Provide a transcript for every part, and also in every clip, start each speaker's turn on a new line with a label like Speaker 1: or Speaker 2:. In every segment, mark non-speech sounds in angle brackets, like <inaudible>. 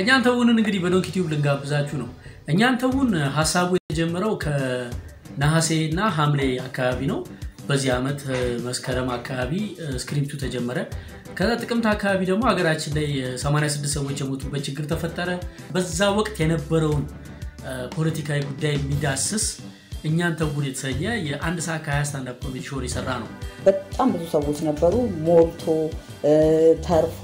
Speaker 1: እኛን ተውንን እንግዲህ በዶንኪ ቲዩብ ልንጋብዛችሁ ነው። እኛን ተውን ሀሳቡ የጀመረው ከነሐሴ እና ሐምሌ አካባቢ ነው። በዚህ ዓመት መስከረም አካባቢ ስክሪፕቱ ተጀመረ። ከዛ ጥቅምት አካባቢ ደግሞ ሀገራችን ላይ 86 ሰዎች የሞቱበት ችግር ተፈጠረ። በዛ ወቅት የነበረውን ፖለቲካዊ ጉዳይ የሚዳስስ እኛን ተውን የተሰኘ የአንድ ሰዓት ከ20 stand-up comedy show የሰራ ነው።
Speaker 2: በጣም ብዙ ሰዎች ነበሩ። ሞልቶ ተርፎ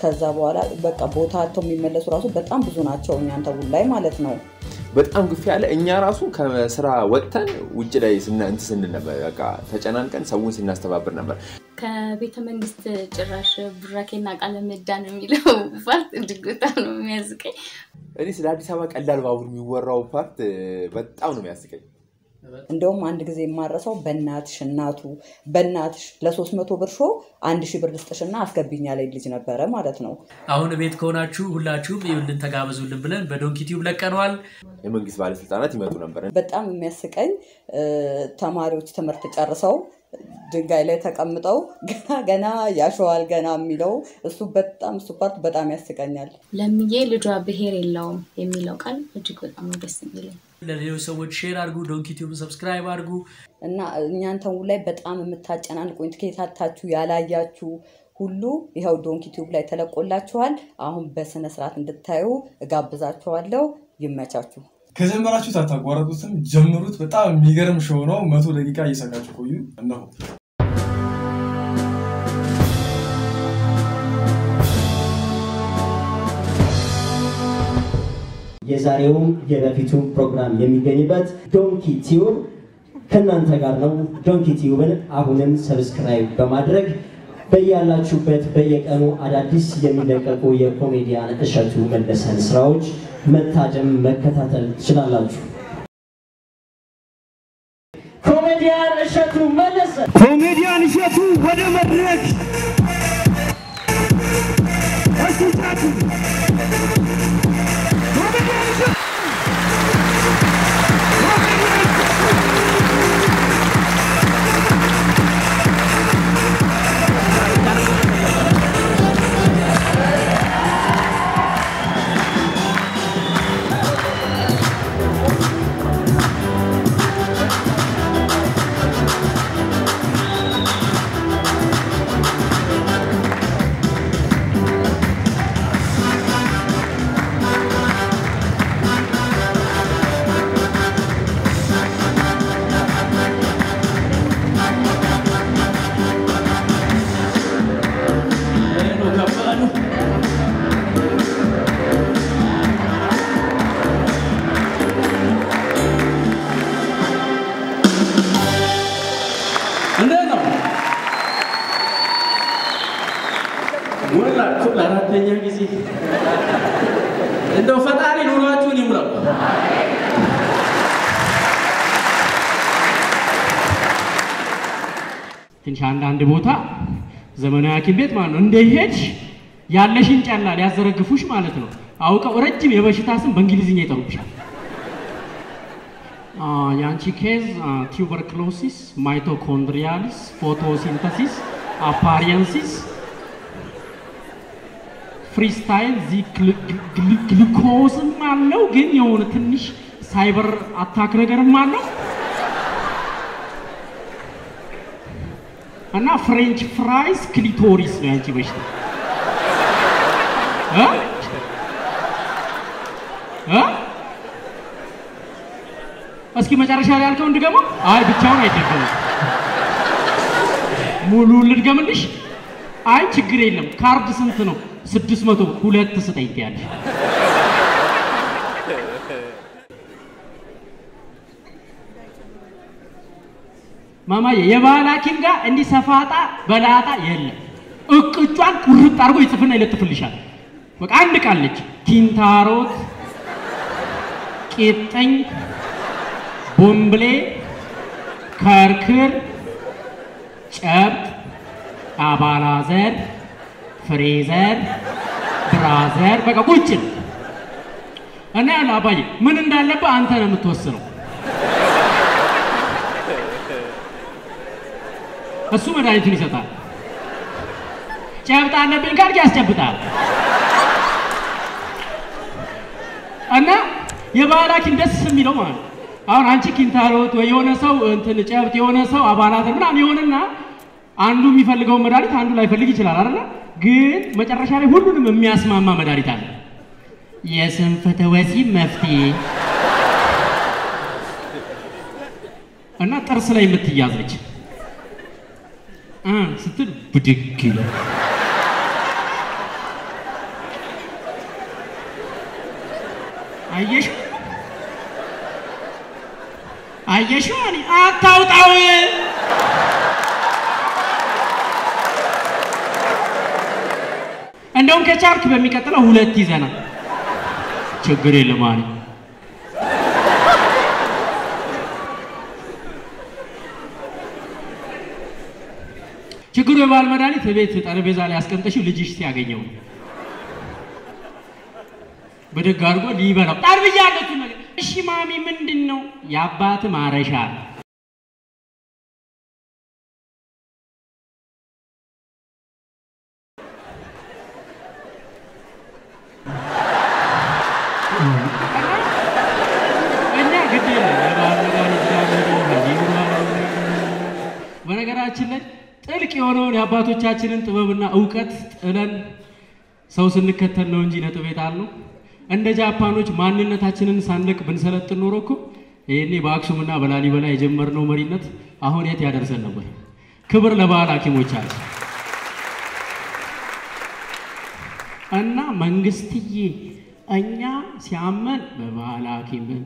Speaker 2: ከዛ በኋላ በቃ ቦታ አጥተው የሚመለሱ ራሱ በጣም ብዙ ናቸው። እኛን ተውን ላይ ማለት ነው።
Speaker 3: በጣም ግፍ ያለ እኛ ራሱ ከስራ ወጥተን ውጭ ላይ እንትን ስንል ነበር። በቃ ተጨናንቀን ሰውን ስናስተባብር ነበር።
Speaker 4: ከቤተ መንግስት ጭራሽ ቡራኬና ቃለ ምዕዳን የሚለው part እጅግ በጣም ነው የሚያስቀኝ።
Speaker 3: እኔ ስለ አዲስ አበባ ቀላል ባቡር የሚወራው part በጣም ነው የሚያስቀኝ።
Speaker 2: እንደውም አንድ ጊዜ የማረሰው በእናትሽ እናቱ በእናትሽ ለሶስት መቶ ብር ሾ አንድ ሺህ ብር ልስጥሽና አስገብኛ ላይ ልጅ ነበረ ማለት ነው።
Speaker 1: አሁን ቤት ከሆናችሁ ሁላችሁም ይኸውልን ተጋበዙልን ብለን በዶንኪ ቲዩብ ለቀነዋል።
Speaker 3: የመንግስት ባለስልጣናት ይመጡ ነበር።
Speaker 2: በጣም የሚያስቀኝ ተማሪዎች ትምህርት ጨርሰው ድንጋይ ላይ ተቀምጠው ገና ገና ያሸዋል ገና የሚለው እሱ በጣም እሱ part በጣም ያስቀኛል።
Speaker 4: ለምዬ ልጇ ብሔር የለውም የሚለው ቃል እጅግ በጣም ነው ደስ የሚለኝ።
Speaker 1: ለሌሎች ሰዎች share አድርጉ፣ ዶንኪ ቲዩብን subscribe አድርጉ።
Speaker 2: እና እኛን ተው ላይ በጣም የምታጨናንቁኝ ትኬት አጥታችሁ ያላያችሁ ሁሉ ይኸው ዶንኪ ቲዩብ ላይ ተለቆላችኋል። አሁን በስነ ስርዓት እንድታዩ እጋብዛችኋለሁ። ይመቻችሁ።
Speaker 5: ከጀመራችሁት አታቋረጡትም፣ ጀምሩት። በጣም የሚገርም show ነው። መቶ ደቂቃ እየሰቃችሁ ቆዩ። እነሆ
Speaker 6: የዛሬውም የበፊቱ ፕሮግራም የሚገኝበት ዶንኪ ቲዩብ ከእናንተ ጋር ነው። ዶንኪ ቲዩብን አሁንም subscribe በማድረግ በያላችሁበት በየቀኑ አዳዲስ የሚለቀቁ የኮሜዲያን እሸቱ መለሰን ስራዎች መታደም መከታተል ትችላላችሁ። ኮሜዲያን እሸቱ መለሰ።
Speaker 7: ኮሜዲያን እሸቱ ወደ መድረክ። እሱታችሁ
Speaker 1: ወላችሁ ለአራተኛ ጊዜ እንደው ፈጣሪ ኑሯችሁን ይሙላው። ትንሽ አንዳንድ ቦታ ዘመናዊ ሐኪም ቤት ማለት ነው እንደሄድሽ ያለሽን ጨላ ሊያዘረግፉሽ ማለት ነው አውቀው ረጅም የበሽታ ስም በእንግሊዝኛ ይጠሩብሻል። የአንቺ case tuberculosis፣ mitochondrialis፣ photosynthesis፣ አፓሪየንሲስ፣ freestyle glucose ም አለው፣ ግን የሆነ ትንሽ cyber attack ነገርም አለው እና french fries clitoris ነው ያንቺ በሽታ እስኪ መጨረሻ ላይ ያልከው እንድገመው? አይ ብቻውን አይደገምም። ሙሉ ልድገምልሽ? አይ ችግር የለም። ካርድ ስንት ነው? ስድስት መቶ ሁለት ስጠኝ ትያለሽ። ማማዬ የባህል ሐኪም ጋር እንዲህ ሰፋጣ በላጣ የለም። እቅጯን ቁርጥ አድርጎ ይጽፍና ይለጥፍልሻል። በቃ አንድ ቃለች ኪንታሮት፣ ቂጥኝ ቦምብሌ፣ ከርክር፣ ጨብጥ፣ አባላዘር፣ ፍሬዘር፣ brother በቃ ነው። እና ያለ አባዬ ምን እንዳለብህ አንተ ነው የምትወስነው። እሱ መድኃኒቱን ይሰጣል። ጨብጥ አለብኝ ካልክ ያስጨብጣል። እና ሐኪም ደስ የሚለው ማለት አሁን አንቺ ኪንታሮት ወይ የሆነ ሰው እንትን ጨብጥ የሆነ ሰው አባላት ምናምን የሆነና አንዱ የሚፈልገውን መድኃኒት አንዱ ላይፈልግ ይችላል አይደለ? ግን መጨረሻ ላይ ሁሉንም የሚያስማማ መድኃኒት አለ። የስንፈተ ወሲብ መፍትሄ። እና ጥርስ ላይ የምትያዝ ነች። ስትል ብድግ አየሽ? አየሽ አታውጣው እንደውም ከቻርክ በሚቀጥለው ሁለት ይዘናል። ችግር የለም አለ። ችግሩ የባህል መድኃኒት ቤት ጠረጴዛ ላይ አስቀምጠሽው ልጅሽ ሲያገኘው ብድግ አድርጎ ሊበላው ጠርብያለሁ ነገር እሺ ማሚ ምንድን ነው? የአባት ማረሻ ጥልቅ የሆነውን የአባቶቻችንን ጥበብና እውቀት ጥለን ሰው ስንከተል ነው እንጂ ነጥብ የጣልነው። እንደ ጃፓኖች ማንነታችንን ሳንለቅ ብንሰለጥን ኖሮ እኮ ይሄኔ በአክሱምና በላሊበላ የጀመርነው መሪነት አሁን የት ያደርሰን ነበር። ክብር ለባህል ሐኪሞቻችን እና መንግስትዬ፣ እኛ ሲያመን በባህል ሐኪምም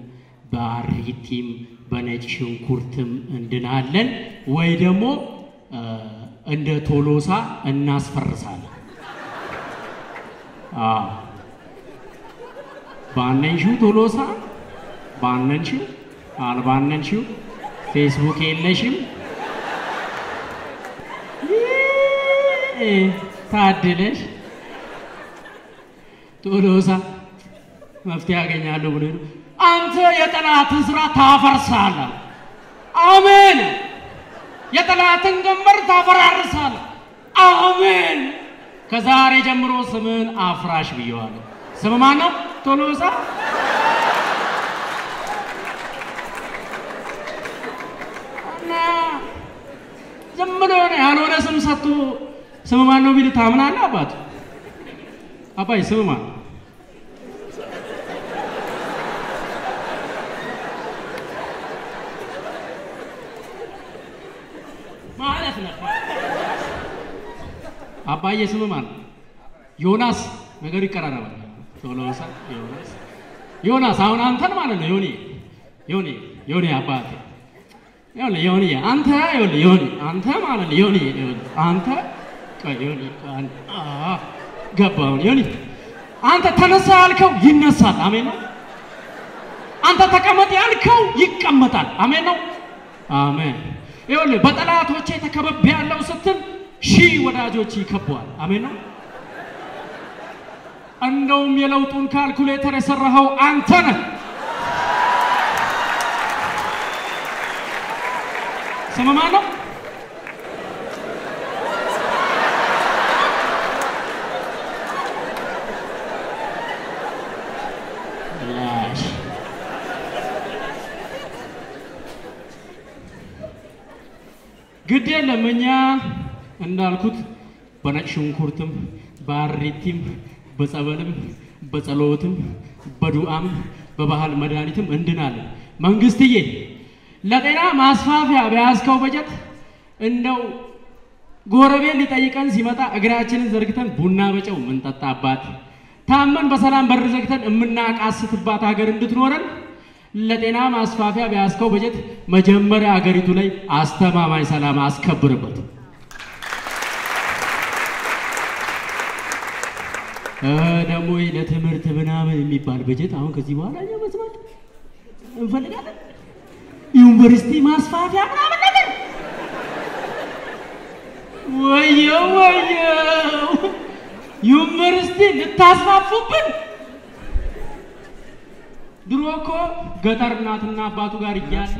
Speaker 1: በአሪቲም በነጭ ሽንኩርትም እንድናለን ወይ ደግሞ እንደ ቶሎሳ እናስፈርሳለን። አዎ ባነንሽው ቶሎሳ ባነንሽው አልባነንሽው ፌስቡክ የለሽም ታድለሽ ቶሎሳ መፍትሄ ያገኛለሁ ብሎ አንተ የጠላትን ስራ ታፈርሳለህ። አሜን። የጠላትን ገንበር ታፈራርሳለህ። አሜን። ከዛሬ ጀምሮ ስምን አፍራሽ ብየዋለሁ። ስም ማን ነው? ቶሎሳ ዝም ብሎ ያልሆነ ስም ሰጥቶ ስም ማን ነው ቢል ታምናለህ? አባቱ አባይ ስም ማን ነው? ማለት ነበር። አባዬ ስም ማን? ዮናስ ነገሩ ይቀራረባል። ቶሎሳ ዮናስ ዮናስ አሁን አንተን ማለት ነው ዮኒ ዮኒ ዮኒ አባቴ ይኸውልህ ዮኒ አንተ ይኸውልህ ዮኒ አንተ ማለት ነው ዮኒ አንተ ዮኒ ገባውን ዮኒ አንተ ተነሳ ያልከው ይነሳል። አሜን ነው። አንተ ተቀመጥ ያልከው ይቀመጣል። አሜን ነው። አሜን። ይኸውልህ በጠላቶቼ ተከበብ ያለው ስትል ሺህ ወዳጆች ይከበዋል። አሜን ነው። እንደውም የለውጡን ካልኩሌተር የሰራኸው አንተ ነህ። ማን ነው? ግድ የለም እኛ እንዳልኩት በነጭ ሽንኩርትም በአሪቲም በጸበልም በጸሎትም በዱዓም በባህል መድኃኒትም እንድናለን። መንግስትዬ ለጤና ማስፋፊያ በያዝከው በጀት እንደው ጎረቤት ሊጠይቀን ሲመጣ እግራችንን ዘርግተን ቡና በጨው የምንጠጣባት ታመን በሰላም በር ዘግተን የምናቃስትባት ሀገር እንድትኖረን ለጤና ማስፋፊያ በያዝከው በጀት መጀመሪያ ሀገሪቱ ላይ አስተማማኝ ሰላም አስከብርበት። ደግሞ ለትምህርት ምናምን የሚባል በጀት አሁን ከዚህ በኋላ እኛ መስማት እንፈልጋለን። ዩኒቨርሲቲ ማስፋፊያ ምናምን ነገር ወየው ወየው ዩኒቨርሲቲ ልታስፋፉብን። ድሮ እኮ ገጠር እናትና አባቱ ጋር እያለ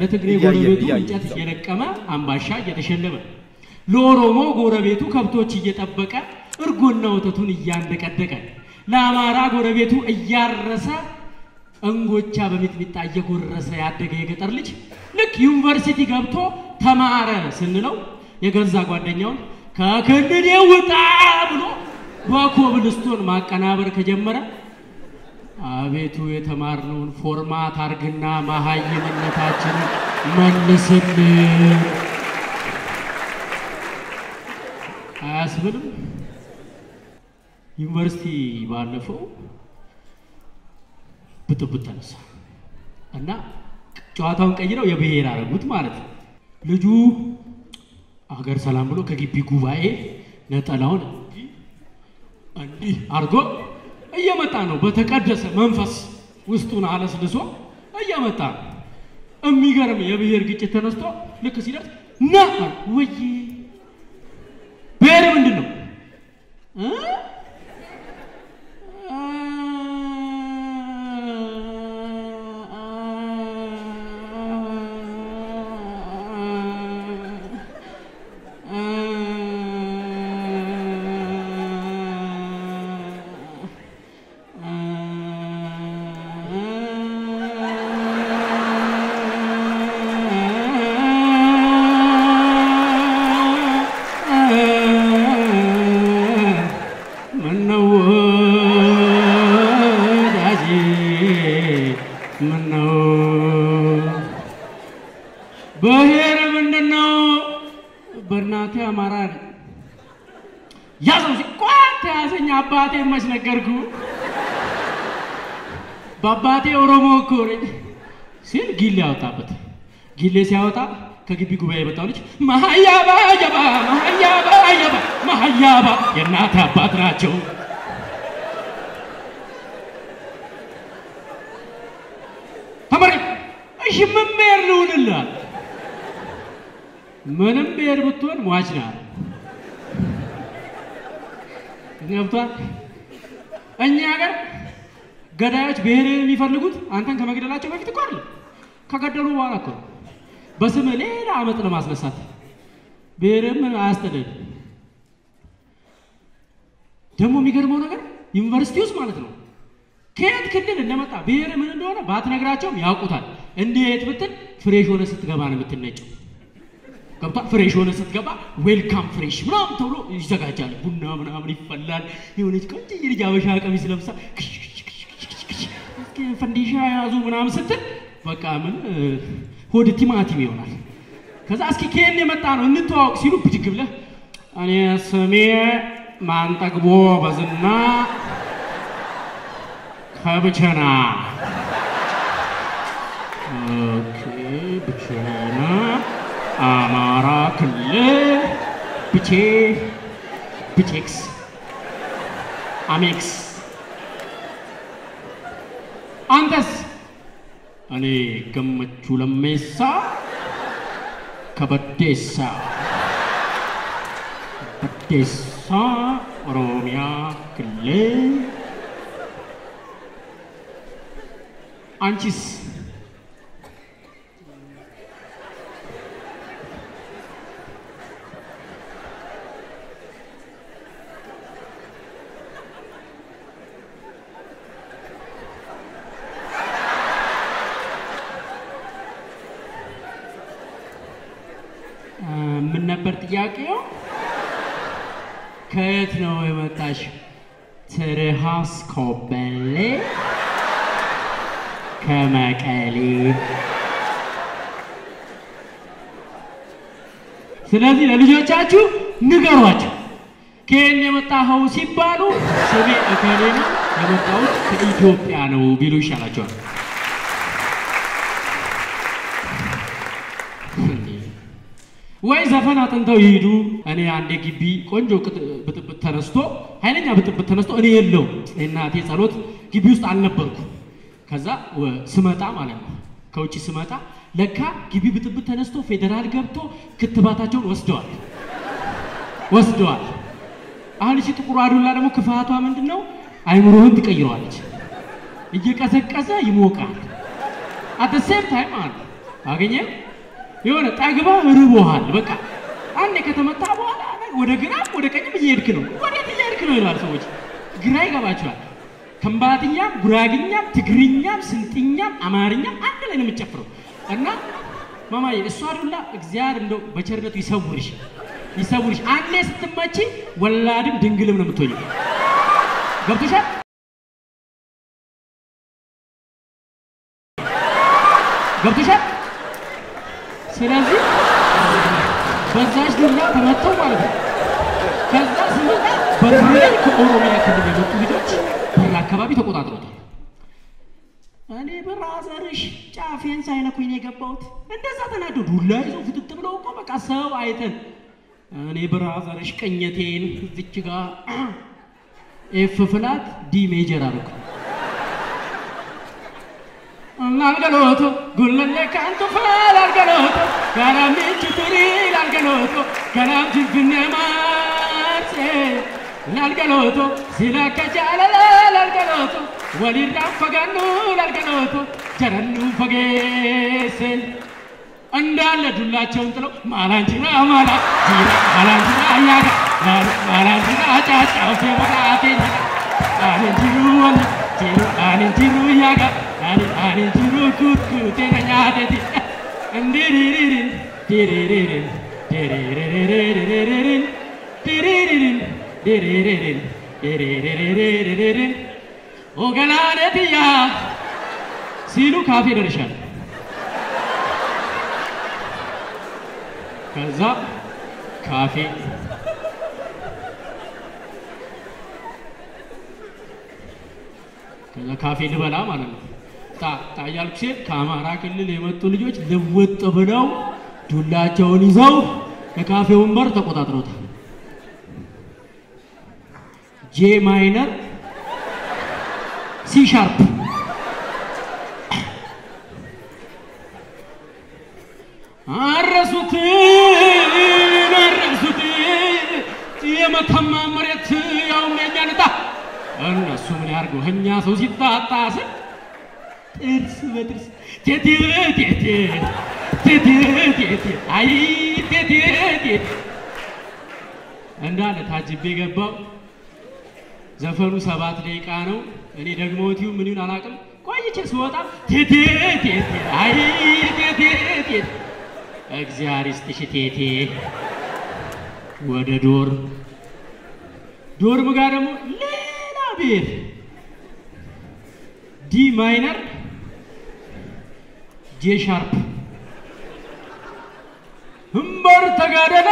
Speaker 1: ለትግሬ ጎረቤቱ እንጨት እየለቀመ አምባሻ እየተሸለመ ለኦሮሞ ጎረቤቱ ከብቶች እየጠበቀ እርጎና ወተቱን እያንደቀደቀ ለአማራ ጎረቤቱ እያረሰ እንጎቻ በሚጥሚጣ እየጎረሰ ያደገ የገጠር ልጅ ልክ ዩኒቨርሲቲ ገብቶ ተማረ ስንለው የገዛ ጓደኛውን ከክልሌ ውጣ ብሎ በኮብልስቶን ማቀናበር ከጀመረ አቤቱ የተማርነውን format አርግና መሀይምነታችንን መልስልን አያስብልም? ዩኒቨርሲቲ ባለፈው ብጥብጥ ተነሳ እና ጨዋታውን ቀይረው የብሔር አረጉት ማለት ነው። ልጁ አገር ሰላም ብሎ ከግቢ ጉባኤ ነጠላውን እንዲህ አድርጎ እየመጣ ነው። በተቀደሰ መንፈስ ውስጡን አለስልሶ እየመጣ ነው። የሚገርም የብሔር ግጭት ተነስቶ ልክ ሲደርስ ና ወይ ብሔር ምንድን ነው እ? በአባቴ ኦሮሞ እኮ ነኝ ሲል ጊሌ ያወጣበት ጊሌ ሲያወጣ ከግቢ ጉባኤ የመጣው ልጅ መሀያባ ጀባ መሀያባ ጀባ መሀያባ የእናት አባት ናቸው። ተመሪ እሺ ምን ብሔር ልሁንልህ? ምንም ብሔር ብትሆን ሟች ነህ ገብቷል። እኛ ሀገር ገዳዮች ብሔርን የሚፈልጉት አንተን ከመግደላቸው በፊት እኮ አይደለም ከገደሉ በኋላ እኮ ነው። በስምህ ሌላ አመፅ ለማስነሳት ብሔርም አያስጠልል። ደግሞ የሚገርመው ነገር ዩኒቨርሲቲ ውስጥ ማለት ነው ከየት ክልል እንደመጣ ብሔር ምን እንደሆነ ባትነግራቸውም ያውቁታል። እንዴት ብትል ፍሬሽ ሆነ ስትገባ ነው የምትነጨው። ገብቷል። fresh ሆነ ስትገባ welcome fresh ምናምን ተብሎ ይዘጋጃል። ቡና ምናምን ይፈላል። የሆነች ቆንጆ ልጅ አበሻ ቀሚስ ለብሳ ፈንዲሻ ያዙ ምናምን ስትል በቃ ምን ሆድ ቲማቲም ይሆናል። ከዛ እስኪ ከየት የመጣ ነው እንተዋወቅ ሲሉ ብድግ ብለህ እኔ ስሜ ማንጠግቦ በዝና ከብቸና። ብቸና አማራ ክልል ብቼ ብቼክስ አሜክስ አንተስ እኔ ገመቹ ለሜሳ ከበዴሳ በዴሳ ኦሮሚያ ክልል አንቺስ ኮበሌ ከመቀሌ። ስለዚህ ለልጆቻችሁ ንገሯቸው። ከየት የመጣኸው ሲባሉ ስሜ እከሌ ነው የመጣሁት ከኢትዮጵያ ነው ቢሉ ይሻላቸዋል። ወይ ዘፈን አጥንተው ይሄዱ። እኔ አንዴ ግቢ ቆንጆ ብጥብጥ ተነስቶ ኃይለኛ ብጥብጥ ተነስቶ እኔ የለው እናቴ ጸሎት ግቢ ውስጥ አልነበርኩ። ከዛ ስመጣ ማለት ነው ከውጭ ስመጣ ለካ ግቢ ብጥብጥ ተነስቶ ፌዴራል ገብቶ ክትባታቸውን ወስደዋል ወስደዋል። አሁን እቺ ጥቁሩ አዱላ ደግሞ ክፋቷ ምንድን ነው? አይምሮህን ትቀይረዋለች። እየቀዘቀዘ ይሞቃል። at same time አለ አገኘ የሆነ ጠግባ ርቦሃል። በቃ አንዴ ከተመታ በኋላ ወደ ግራም ወደ ቀኝም እየሄድክ ነው። ወዴት እየሄድክ ነው ይላል ሰዎች። ግራ ይገባቸዋል። ከምባትኛም፣ ጉራግኛም፣ ትግርኛም፣ ስልጥኛም፣ አማርኛም አንድ ላይ ነው የምጨፍረው እና ማማዬ እሷ ዱላ እግዚአብሔር እንደው በቸርነቱ ይሰውርሽ ይሰውርሽ። አንዴ ስትመቺ ወላድም ድንግልም ነው የምትሆኝ። ገብቶሻል? ገብቶሻል? ስለዚህ በዛች ዱላ ተመተው ማለት ነው። ከዛ ስመጣ በተለይ ከኦሮሚያ ክልል የመጡ ልጆች በር አካባቢ ተቆጣጥረውታል። እኔ brother ሽ ጫፌን ሳይነኩኝ ነው የገባሁት። እንደዛ ተናዶ ዱላ ይዞ ፍጥጥ ብለው እኮ በቃ ሰው አይተን እኔ brother ሽ ቅኝቴን እዚች ጋር <clears throat> F flat D major አድርጉ ላልገሎቶ ጉለሌ ካንቱ ላልገሎቶ ጋራሚች ቱሪ ላልገሎቶ ጋራም ጅንፍኔ ማርሴ ላልገሎቶ ሲላከጃለለ ላልገሎቶ ወሊራን ፈጋኑ ላልገሎቶ ጀረኑ ፈጌሴን እንዳለ ዱላቸውን ጥለው ማላንጅራ ማላ ጂራ ማላንጅራ አያጋ ማላንጅራ ጫጫውቴ መቃቴ አለንጅሩ ወል ጂሩ አለንጅሩ ያጋ አለንጅሩ ኩትኩቴ ነኛቴቲ እንዲሪሪሪን ዲሪሪሪን ዲሪሪሪሪሪሪን ዲሪሪሪን ዲሪሪሪን ዲሪሪሪሪሪሪን ኦገላኔትያ ሲሉ ካፌ ደርሻል። ከዛ ካፌ ከዛ ካፌ ልበላ ማለት ነው። ጣ ጣ እያልኩ ከአማራ ክልል የመጡ ልጆች ልውጥ ብለው ዱላቸውን ይዘው የካፌውን በር ተቆጣጥረውታል። J minor C sharp አረሱት አረሱት የመተማ መሬት ያው የኛ ንጣ እነሱ ምን ያርጉ? እኛ ሰው ሲጣጣ ስል ጥርስ በጥርስ ቴቴ ቴቴ ቴቴ ቴቴ አይ ቴቴ ቴቴ እንዳለ ታጅቤ ገባው። ዘፈኑ ሰባት ደቂቃ ነው። እኔ ደግሞ ቲዩ ምን ይሁን አላውቅም። ቆይቼ ስወጣ ቴቴ ቴቴ አይ ቴቴ ቴቴ እግዚአብሔር ይስጥሽ ቴቴ። ወደ ዶር dorm ጋር ደግሞ ሌላ ቤት D minor J sharp እምበር ተጋደለ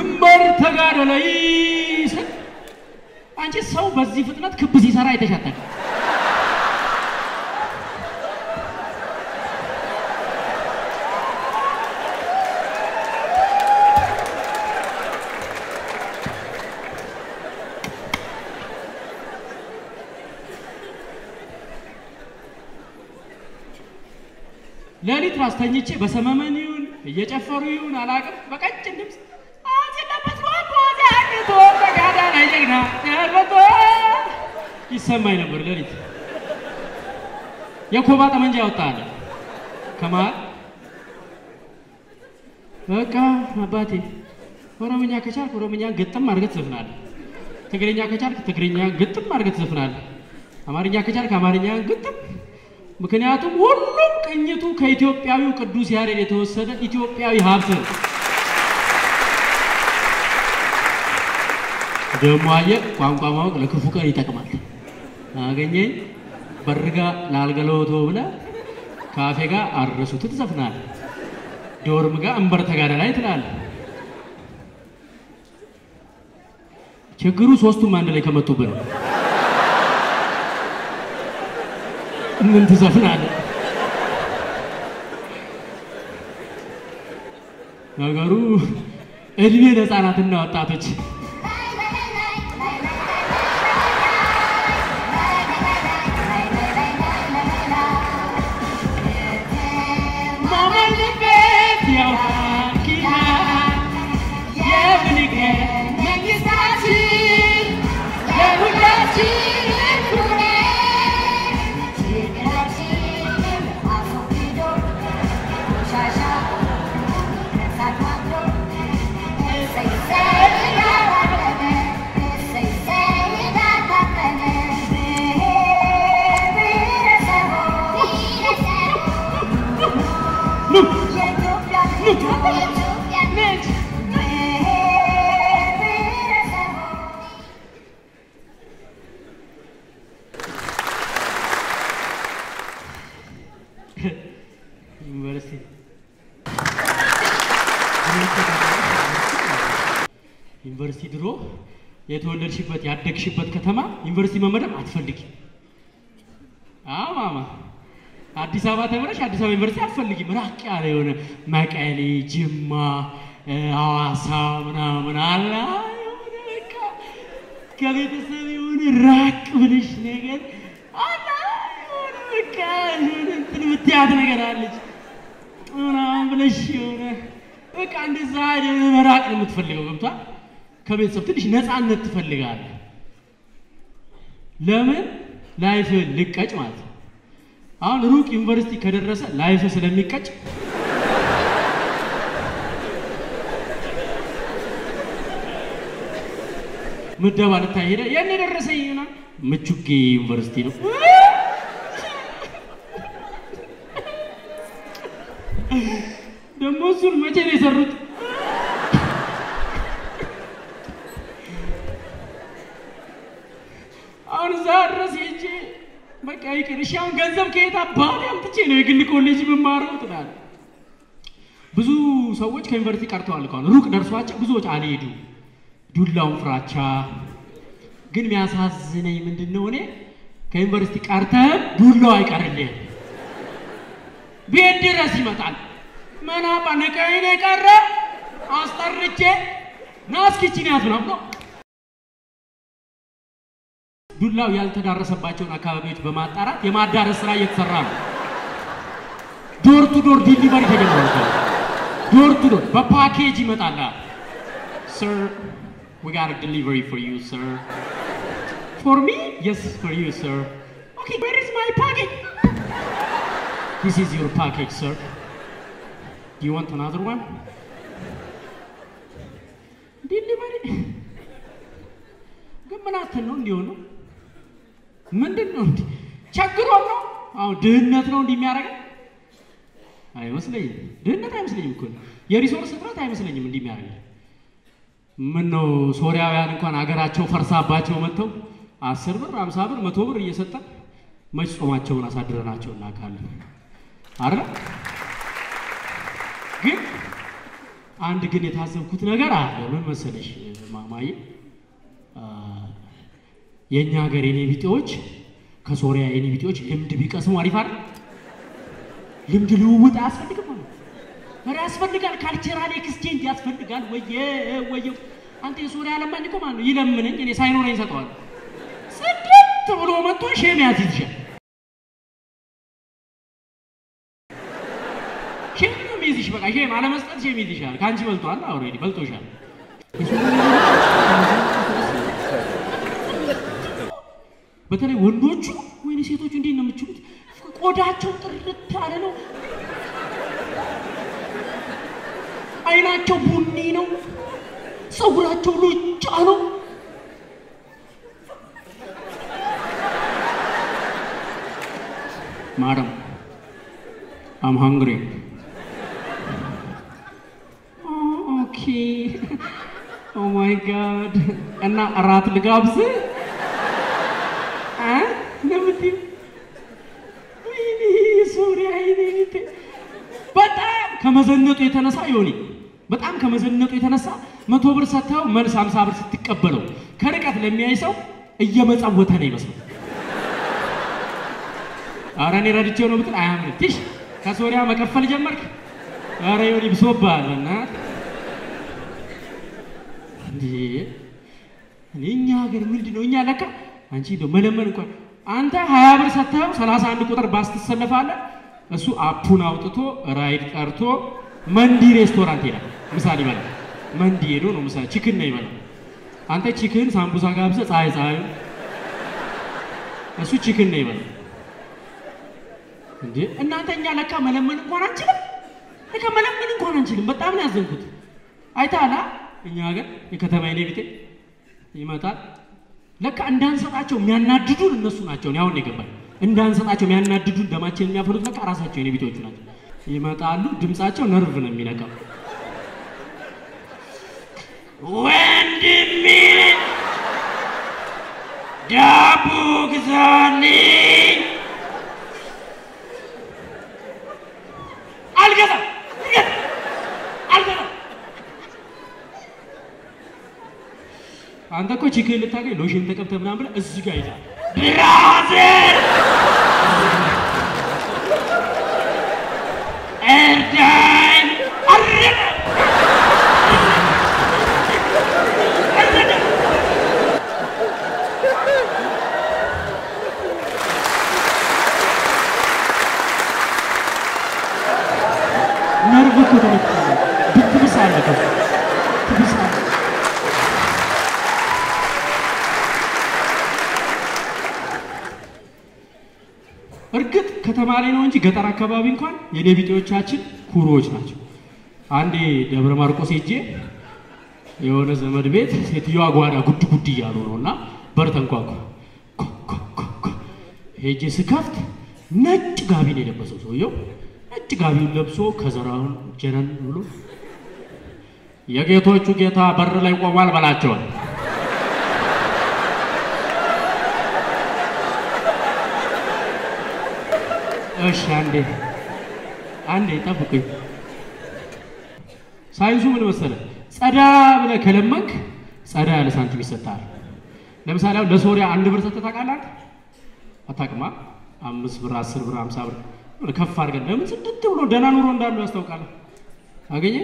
Speaker 1: እምበር ተጋደለ ስል አንቺ ሰው በዚህ ፍጥነት ክብ ሲሰራ አይተሻታል? ሌሊት ራስ ተኝቼ በሰመመን ይሁን እየጨፈሩ ይሁን አላውቅም፣ በቀጭን ድምፅ ይሰማኝ ነበር። ሌሊት የኮባ ጠመንጃ ያወጣል ከመሀል በቃ አባቴ ኦሮምኛ ከቻልክ ኦሮምኛን ግጥም አድርገህ ትዘፍናለህ። ትግርኛ ከቻልክ ትግርኛ ግጥም አድርገህ ትዘፍናለህ። አማርኛ ከቻልክ አማርኛን ግጥም ምክንያቱም ሁሉም ቅኝቱ ከኢትዮጵያዊው ቅዱስ ያሬድ የተወሰደ ኢትዮጵያዊ ሀብት ነው። ደግሞ አየህ ቋንቋ ማወቅ ለክፉ ቀን ይጠቅማል። አገኘኝ በርጋ ላልገለወቶ ብለህ ካፌ ጋር አረሱት ትዘፍናለህ። ዶርም ጋር እንበር ተጋዳ ላይ ትላለህ። ችግሩ ሶስቱም አንድ ላይ ከመጡብህ ነው። ምን ትዘፍናለህ? ነገሩ እድሜ ለህፃናትና ወጣቶች የተወለድሽበት ያደግሽበት ከተማ ዩኒቨርሲቲ መመደብ አትፈልጊም። አዎ ማማ አዲስ አበባ ተምረሽ አዲስ አበባ ዩኒቨርሲቲ አትፈልጊም። ራቅ ያለ የሆነ መቀሌ፣ ጅማ፣ ሐዋሳ ምናምን አላ የሆነ በቃ ከቤተሰብ የሆነ ራቅ ብለሽ ነገር አላ የሆነ በቃ የሆነ እንትን የምትያት ነገር አለች ምናምን ብለሽ የሆነ በቃ እንደዛ መራቅ ነው የምትፈልገው። ገብቷል? ከቤተሰብ ትንሽ ነፃነት ትፈልጋለህ። ለምን life ልቀጭ ማለት ነው። አሁን ሩቅ ዩኒቨርሲቲ ከደረሰ life ስለሚቀጭ ምደባ ልታይ ሄደ ያን የደረሰ ይሆናል ምቹጌ ዩኒቨርሲቲ ነው። ደግሞ እሱን መቼ ነው የሰሩት? አሁን እዛ ድረስ ሄጄ በቃ ይቅር። ገንዘብ ከየት አባቴ አምጥቼ ነው የግል ኮሌጅ የምማረው ትላለህ። ብዙ ሰዎች ከዩኒቨርሲቲ ቀርተዋል አሁን ሩቅ ደርሷቸው ብዙዎች አልሄዱ ዱላውን ፍራቻ። ግን የሚያሳዝነኝ ምንድን ነው እኔ ከዩኒቨርሲቲ ቀርተህም ዱላው አይቀርልህም፣ ቤት ድረስ ይመጣል። መናባ ንቀይን የቀረ አስጠርቼ ና እስኪ ይቺን ያዝ ነው ዱላው ያልተዳረሰባቸውን አካባቢዎች በማጣራት የማዳረስ ስራ እየተሰራ ነው። door to door delivery ተጀምሯል። door to door በፓኬጅ ይመጣል። sir got a delivery for you sir for me yes for you sir okay where is my package this is your package sir do you want another one delivery ግን ምን አትል ነው እንዲሆን ነው ምንድን ነው እንዲ ቸግሮን ነው? አሁን ድህነት ነው እንዲህ የሚያደርገን አይመስለኝም። ድህነት አይመስለኝም እኮ የሪሶርስ እጥረት አይመስለኝም እንዲህ የሚያደርገን ምን ነው ሶሪያውያን እንኳን አገራቸው ፈርሳባቸው መጥተው አስር ብር አምሳ ብር መቶ ብር እየሰጠን መች ጾማቸውን አሳድረናቸው እናውቃለን? አረ ግን አንድ ግን የታዘብኩት ነገር አለ። ምን መሰለሽ ማማዬ የእኛ ሀገር የኔ ቢጤዎች ከሶሪያ የኔ ቢጤዎች ልምድ ቢቀስሙ አሪፍ አይደል? ልምድ ልውውጥ አያስፈልግም ማለት ኧረ ያስፈልጋል። cultural exchange ያስፈልጋል። ወየ ወየ አንተ የሶሪያ ለማኝ እኮ ማለት ይለምነኝ፣ እኔ ሳይኖረኝ እሰጠዋለሁ። ጽድት ብሎ መጥቶ shame ያስይዝሻል። shame ነው የሚይዝሽ። በቃ shame አለመስጠት shame ይይዝሻል። ከአንቺ በልቷል። already በልጦሻል። በተለይ ወንዶቹ ወይኔ ሴቶቹ እንዴት ነው የምችሉት? ቆዳቸው ጥርት ያለ ነው። አይናቸው ቡኒ ነው። ፀጉራቸው ሉጫ ነው። madam I'm hungry okay oh my god እና እራት ልጋብዝ ለምትይ ወይኔ ሶሪያ ይኔ በጣም ከመዘነጡ የተነሳ ዮኒ በጣም ከመዘነጡ የተነሳ መቶ ብር ሰጥተው መልስ አምሳ ብር ስትቀበለው ከርቀት ለሚያይ ሰው እየመጸወተ ነው ይመስለው። ኧረ እኔ ረድቼው ነው ብትል አያምንም። ትሽ ከሶሪያ መከፈል ጀመርክ? ኧረ ዮኒ ብሶብሃል። በእናትህ እንዴ! እኛ ሀገር ምንድን ነው እኛ ለካ አንቺ መለመን እንኳን አንተ ሀያ ብር ሰጥተኸው ሰላሳ አንድ ቁጥር ባስ ትሰለፋለህ። እሱ app ኡን አውጥቶ ራይድ ጠርቶ መንዲ ሬስቶራንት ሄዳል። ምሳሌ ይበላል። መንዲ ሄዶ ነው ምሳሌ chicken ነው ይበላል። አንተ chicken ሳምቡሳ ጋብዘህ ፀሐይ ፀሐዩ እሱ chicken ነው ይበላል። እንዴ እናንተ እኛ ለካ መለመን እንኳን አንችልም። ለካ መለመን እንኳን አንችልም። በጣም ነው ያዘንኩት። አይተሃል? እኛ ሀገር የከተማ የኔ ቢጤ ይመጣል ለካ እንዳንሰጣቸው የሚያናድዱን እነሱ ናቸው። አሁን ነው የገባኝ። እንዳንሰጣቸው የሚያናድዱን ደማችን የሚያፈሉት ለካ ራሳቸው የኔ ቢጤዎቹ ናቸው። ይመጣሉ፣ ድምፃቸው ነርቭ ነው የሚነካው። ወንድሜ ዳቦ ግዛልኝ። አልገዛም አልገዛም። አንተ እኮ chick ን ልታገኝ ሎሽን ተቀብተህ ምናምን ብለህ እዚህ ጋር ይዛል brother እርዳኝ አረደ ነርቭ እኮ ተመታ ብትብሳለህ እኮ ትብሳለህ እርግጥ ከተማ ላይ ነው እንጂ ገጠር አካባቢ እንኳን የኔ ቢጤዎቻችን ኩሮዎች ናቸው። አንዴ ደብረ ማርቆስ ሄጄ የሆነ ዘመድ ቤት ሴትዮዋ ጓዳ ጉድ ጉድ እያሉ ነው እና በር ተንኳኳ። ሄጄ ስከፍት ነጭ ጋቢ ነው የለበሰው ሰውየው። ነጭ ጋቢውን ለብሶ ከዘራውን ጀነን ብሎ የጌቶቹ ጌታ በር ላይ ቆሟል በላቸዋል። እሺ አንዴ አንዴ ጠብቁኝ። ሳይንሱ ምን መሰለ፣ ጸዳ ብለህ ከለመንክ ጸዳ ያለ ሳንቲም ይሰጥሃል። ለምሳሌ አሁን ለሶሪያ አንድ ብር ሰጥተህ ታውቃለህ? አታውቅማ። አምስት ብር፣ አስር ብር፣ ሀምሳ ብር ከፍ አድርገን ለምን ስድት ብሎ ደህና ኑሮ እንዳለው ያስታውቃል። አገኘ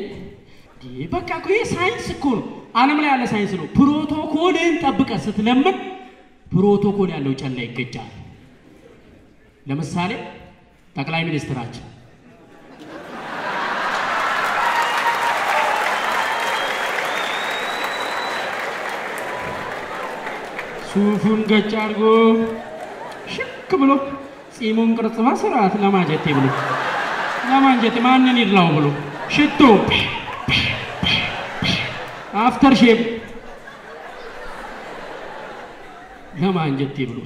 Speaker 1: በቃ ይሄ ሳይንስ እኮ ነው። ዓለም ላይ ያለ ሳይንስ ነው። ፕሮቶኮልን ጠብቀህ ስትለምን ፕሮቶኮል ያለው ጨላ ይገጃል። ለምሳሌ ጠቅላይ ሚኒስትራችን ሱፉን ገጭ አድርጎ ሽክ ብሎ ጺሙን ቅርጽ በስርዓት ለማጀቴ ብሎ ለማንጀቴ ማንን ይድላው ብሎ ሽቶ after shave ለማንጀቴ ብሎ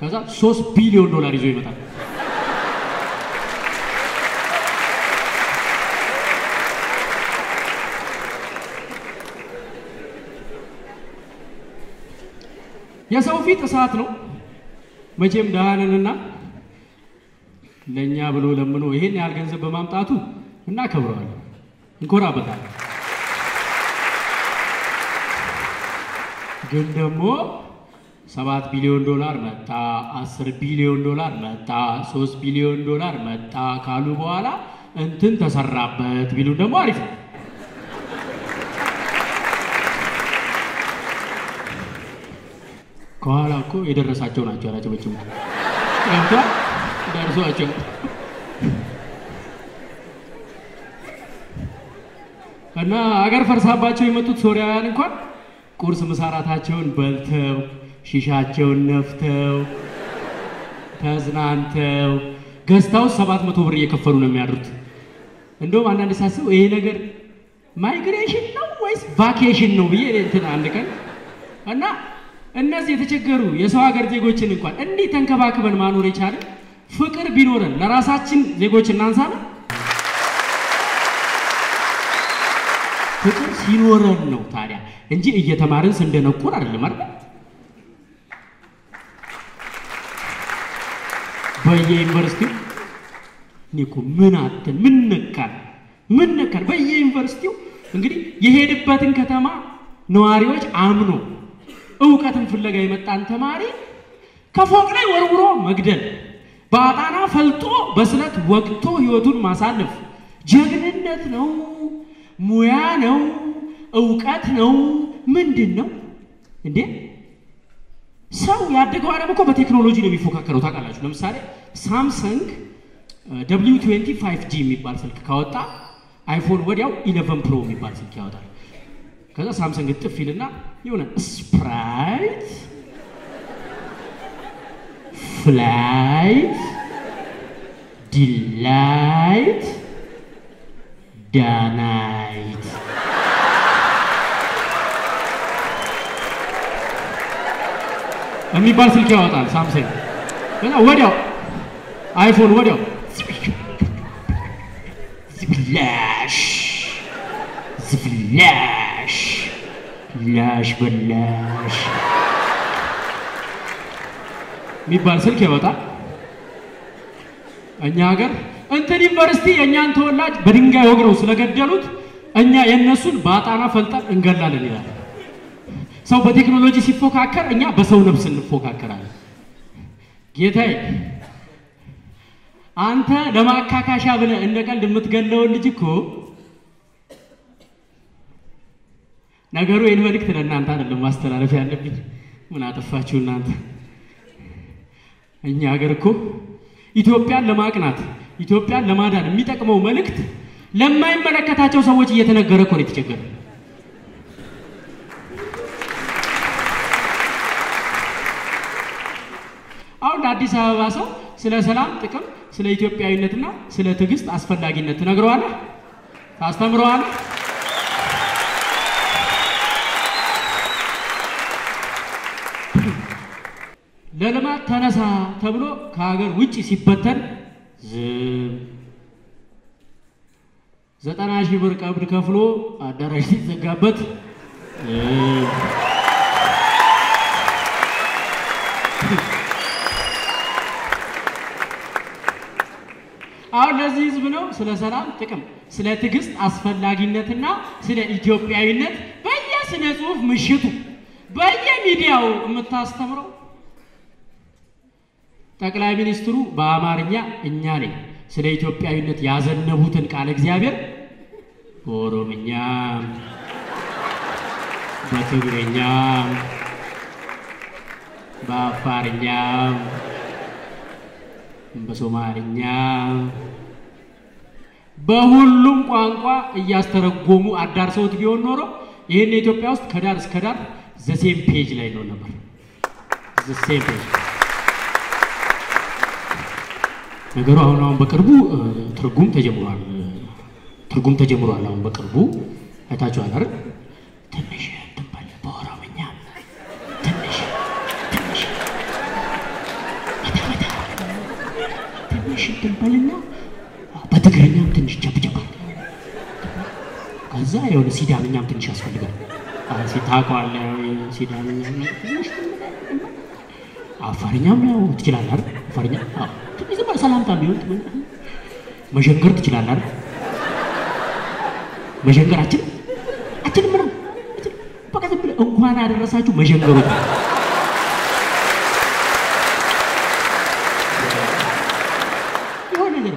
Speaker 1: ከዛ ሶስት ቢሊዮን ዶላር ይዞ ይመጣል። የሰው ፊት እሳት ነው። መቼም ደሃንንና ለእኛ ብሎ ለምኖ ይሄን ያህል ገንዘብ በማምጣቱ እናከብረዋለን፣ እንኮራበታለን። ግን ደግሞ ሰባት ቢሊዮን ዶላር መጣ፣ አስር ቢሊዮን ዶላር መጣ፣ ሶስት ቢሊዮን ዶላር መጣ ካሉ በኋላ እንትን ተሰራበት ቢሉ ደግሞ አሪፍ ነው። ከኋላ እኮ የደረሳቸው ናቸው ያላጨበጭቡ ገብቷል። ደርሷቸው እና አገር ፈርሳባቸው የመጡት ሶሪያውያን እንኳን ቁርስ ምሳራታቸውን በልተው ሺሻቸውን ነፍተው ተዝናንተው ገዝታው ሰባት መቶ ብር እየከፈሉ ነው የሚያድሩት። እንደውም አንዳንድ ሳስበው ይሄ ነገር migration ነው ወይስ vacation ነው ብዬ እንትን አንድ ቀን እና እነዚህ የተቸገሩ የሰው ሀገር ዜጎችን እንኳን እንዲህ ተንከባክበን ማኖር የቻለ ፍቅር ቢኖረን ለራሳችን ዜጎች እናንሳለን። ፍቅር ሲኖረን ነው ታዲያ እንጂ እየተማርን ስንደነቁር አይደለም አይደል? በየዩኒቨርሲቲው እኔ እኮ ምን አተን ምን ነካን ምን ነካን? በየዩኒቨርሲቲው እንግዲህ የሄድበትን ከተማ ነዋሪዎች አምኖ እውቀትን ፍለጋ የመጣን ተማሪ ከፎቅ ላይ ወርውሮ መግደል፣ በአጣና ፈልጦ በስለት ወግቶ ህይወቱን ማሳለፍ ጀግንነት ነው? ሙያ ነው? እውቀት ነው? ምንድን ነው እንዴ? ሰው ያደገው ዓለም እኮ በቴክኖሎጂ ነው የሚፎካከረው። ታውቃላችሁ፣ ለምሳሌ ሳምሰንግ W twenty five G የሚባል ስልክ ካወጣ አይፎን ወዲያው eleven pro የሚባል ስልክ ያወጣል። ከዛ ሳምሰንግ ጥፍ ይልና የሆነ Sprite flight delight ዳናይት የሚባል ስልክ ያወጣል ሳምሰንግ። ከዛ ወዲያው አይፎን ወዲያው ዝብላሽ ዝብላሽ ላሽ በላሽ የሚባል ስልክ ያወጣል። እኛ ሀገር እንትን ዩኒቨርሲቲ የእኛን ተወላጅ በድንጋይ ወግረው ስለገደሉት እኛ የእነሱን በአጣና ፈልጠን እንገላለን ይላል። ሰው በቴክኖሎጂ ሲፎካከር፣ እኛ በሰው ነፍስ እንፎካከራለን። ጌታዬ አንተ ለማካካሻ ብለህ እንደ ቀልድ የምትገለውን ልጅ እኮ ነገሩ ይህን መልእክት ለእናንተ አይደለም ማስተላለፍ ያለብኝ። ምን አጠፋችሁ እናንተ? እኛ ሀገር እኮ ኢትዮጵያን ለማቅናት ኢትዮጵያን ለማዳን የሚጠቅመው መልእክት ለማይመለከታቸው ሰዎች እየተነገረ እኮ ነው የተቸገረ። አሁን ለአዲስ አበባ ሰው ስለ ሰላም ጥቅም፣ ስለ ኢትዮጵያዊነትና ስለ ትዕግስት አስፈላጊነት ትነግረዋለህ፣ ታስተምረዋለህ። ለልማት ተነሳ ተብሎ ከሀገር ውጭ ሲበተን ዝም። ዘጠና ሺህ ብር ቀብድ ከፍሎ አዳራሽ ሲዘጋበት አሁን ለዚህ ህዝብ ነው ስለ ሰላም ጥቅም፣ ስለ ትዕግስት አስፈላጊነትና ስለ ኢትዮጵያዊነት በየስነ ጽሁፍ ምሽቱ በየሚዲያው የምታስተምረው። ጠቅላይ ሚኒስትሩ በአማርኛ እኛ ነኝ ስለ ኢትዮጵያዊነት ያዘነቡትን ቃለ እግዚአብሔር በኦሮምኛም በትግርኛም በአፋርኛም በሶማልኛም በሁሉም ቋንቋ እያስተረጎሙ አዳርሰውት ቢሆን ኖሮ ይህን የኢትዮጵያ ውስጥ ከዳር እስከ ዳር the same page ላይ ነው ነበር። the same page ነገሩ አሁን አሁን በቅርቡ ትርጉም ተጀምሯል። ትርጉም ተጀምሯል። አሁን በቅርቡ አይታችኋል አይደል? ትንሽ በል በኦሮምኛ ትንሽ ትንሽ ትንሽ በትግርኛም ትንሽ ጀብጀባ ከዛ የሆነ ሲዳምኛም ትንሽ ያስፈልጋል። ታውቀዋለህ ሲዳምኛ አፋርኛም ያው ትችላለህ አይደል? አፋርኛ አዎ። ሰላምታ ቢሆን መሸንገር ትችላለህ አይደል? መሸንገራችን አችልም ምንም? በቃ ዝም ብለህ እንኳን አደረሳችሁ መሸንገሩ። የሆነ ነገር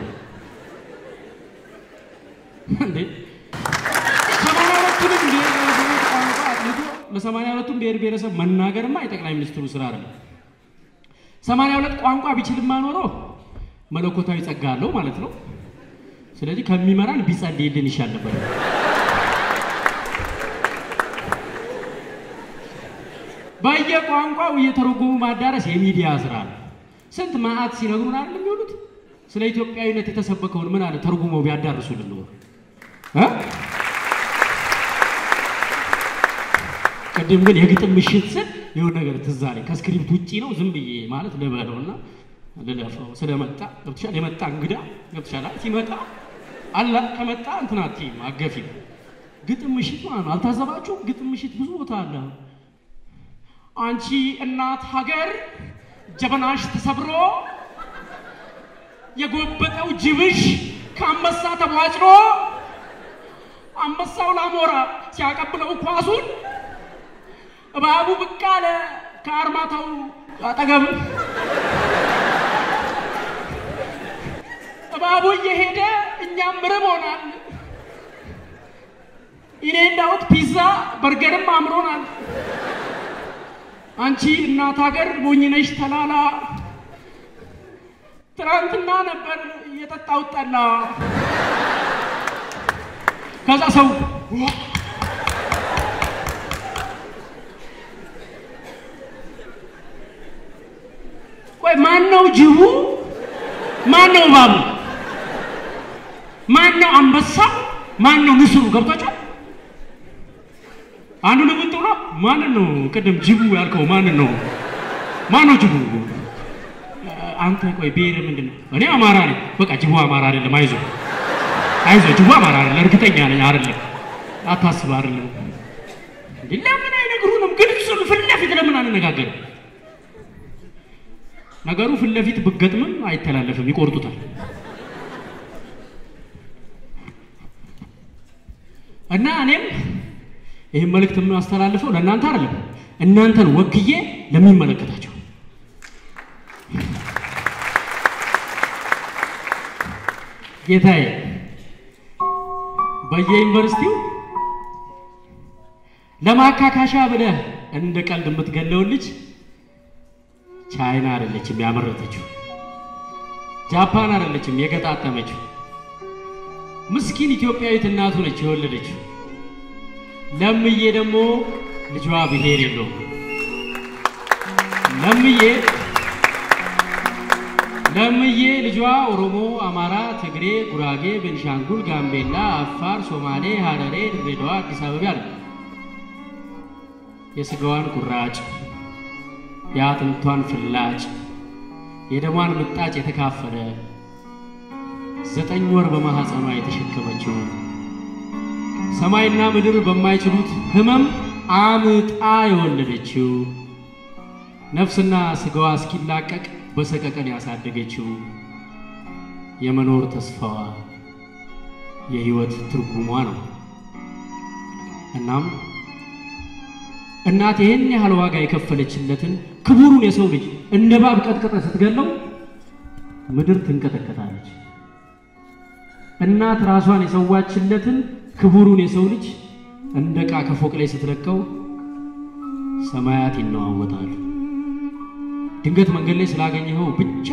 Speaker 1: ቋንቋ አጥንቶ ለሰማንያ ሁለቱም ብሔር ብሔረሰብ መናገርማ የጠቅላይ ሚኒስትሩ ስራ አይደለም። ሰማንያ ሁለት ቋንቋ ቢችልማ ኖሮ መለኮታዊ ጸጋ አለው ማለት ነው። ስለዚህ ከሚመራን ቢጸልይልን ይሻል ነበር። በየቋንቋው እየተረጎሙ ማዳረስ የሚዲያ ስራ ነው። ስንት መዓት ሲነግሩን አይደል የሚሆኑት? ስለ ኢትዮጵያዊነት የተሰበከውን ምን አለ ተርጉመው ቢያዳርሱልን እ? ቅድም ግን የግጥም ምሽት ስል የሆነ ነገር ትዝ አለኝ። ከስክሪፕት ውጪ ነው ዝም ብዬ ማለት ልበለውና ልለፈው ስለመጣ ገብቶሻል። የመጣ እንግዳ ገብቶሻል። ሲመጣ አላ ከመጣ እንትን አትይም ግጥም ምሽት ማለት ነው። አልታዘባችሁም? ግጥም ምሽት ብዙ ቦታ አለ። አንቺ እናት ሀገር ጀበናሽ ተሰብሮ የጎበጠው ጅብሽ ከአንበሳ ተቧጭሮ አንበሳው ላሞራ ሲያቀብለው ኳሱን እባቡ ብቅ አለ ከአርማታው አጠገብ እባቡ እየሄደ እኛም ርቦናል። እኔ እንዳውት ፒዛ በርገርም አምሮናል። አንቺ እናት ሀገር ሞኝነሽ ተላላ ትናንትና ነበር የጠጣው ጠላ። ከዛ ሰው ቆይ ማን ነው ጅቡ? ማን ነው እባቡ? ማን ነው አንበሳው? ማን ነው ንስሩ? ገብቷቸው አንዱ ልብጥ ብሎ ማንን ነው ቅድም ጅቡ ያልከው? ማንን ነው? ማን ጅቡ? አንተ ቆይ ብሔር ምንድን ነው? እኔ አማራ ነኝ። በቃ ጅቡ አማራ አይደለም። አይዞ አይዞ፣ ጅቡ አማራ አይደለም። እርግጠኛ ነኝ አይደለም። አታስብ፣ አይደለም። ለምን አይነግሩንም? ግልጹን ፊት ለፊት ለምን አንነጋገርም? ነገሩ ፊት ለፊት ብገጥምም አይተላለፍም፣ ይቆርጡታል። እና እኔም ይህን መልእክት የማስተላልፈው ለእናንተ አይደለም፣ እናንተን ወክዬ ለሚመለከታቸው። ጌታዬ በየዩኒቨርሲቲው ለማካካሻ ብለህ እንደ ቀልድ የምትገለውን ልጅ ቻይና አይደለችም ያመረተችው፣ ጃፓን አይደለችም የገጣጠመችው፣ ምስኪን ኢትዮጵያዊት እናቱ ነች የወለደችው። ለምዬ ደግሞ ልጇ ብሔር የለውም። ለምዬ ለምዬ ልጇ ኦሮሞ፣ አማራ፣ ትግሬ፣ ጉራጌ፣ ቤንሻንጉል፣ ጋምቤላ፣ አፋር፣ ሶማሌ፣ ሀረሬ፣ ድሬዳዋ፣ አዲስ አበባ አለ። የስጋዋን ቁራጭ የአጥንቷን ፍላጭ የደሟን ምጣጭ የተካፈለ ዘጠኝ ወር በማኅፀኗ የተሸከመችው ሰማይና ምድር በማይችሉት ሕመም አምጣ የወለደችው ነፍስና ስጋዋ እስኪላቀቅ በሰቀቀን ያሳደገችው የመኖር ተስፋዋ የሕይወት ትርጉሟ ነው። እናም እናት ይህን ያህል ዋጋ የከፈለችለትን ክቡሩን የሰው ልጅ እንደ እባብ ቀጥቅጠ ስትገለው ምድር ትንቀጠቀጣለች። እናት ራሷን የሰዋችለትን ክቡሩን የሰው ልጅ እንደ ዕቃ ከፎቅ ላይ ስትለቀው ሰማያት ይነዋወጣሉ። ድንገት መንገድ ላይ ስላገኘኸው ብቻ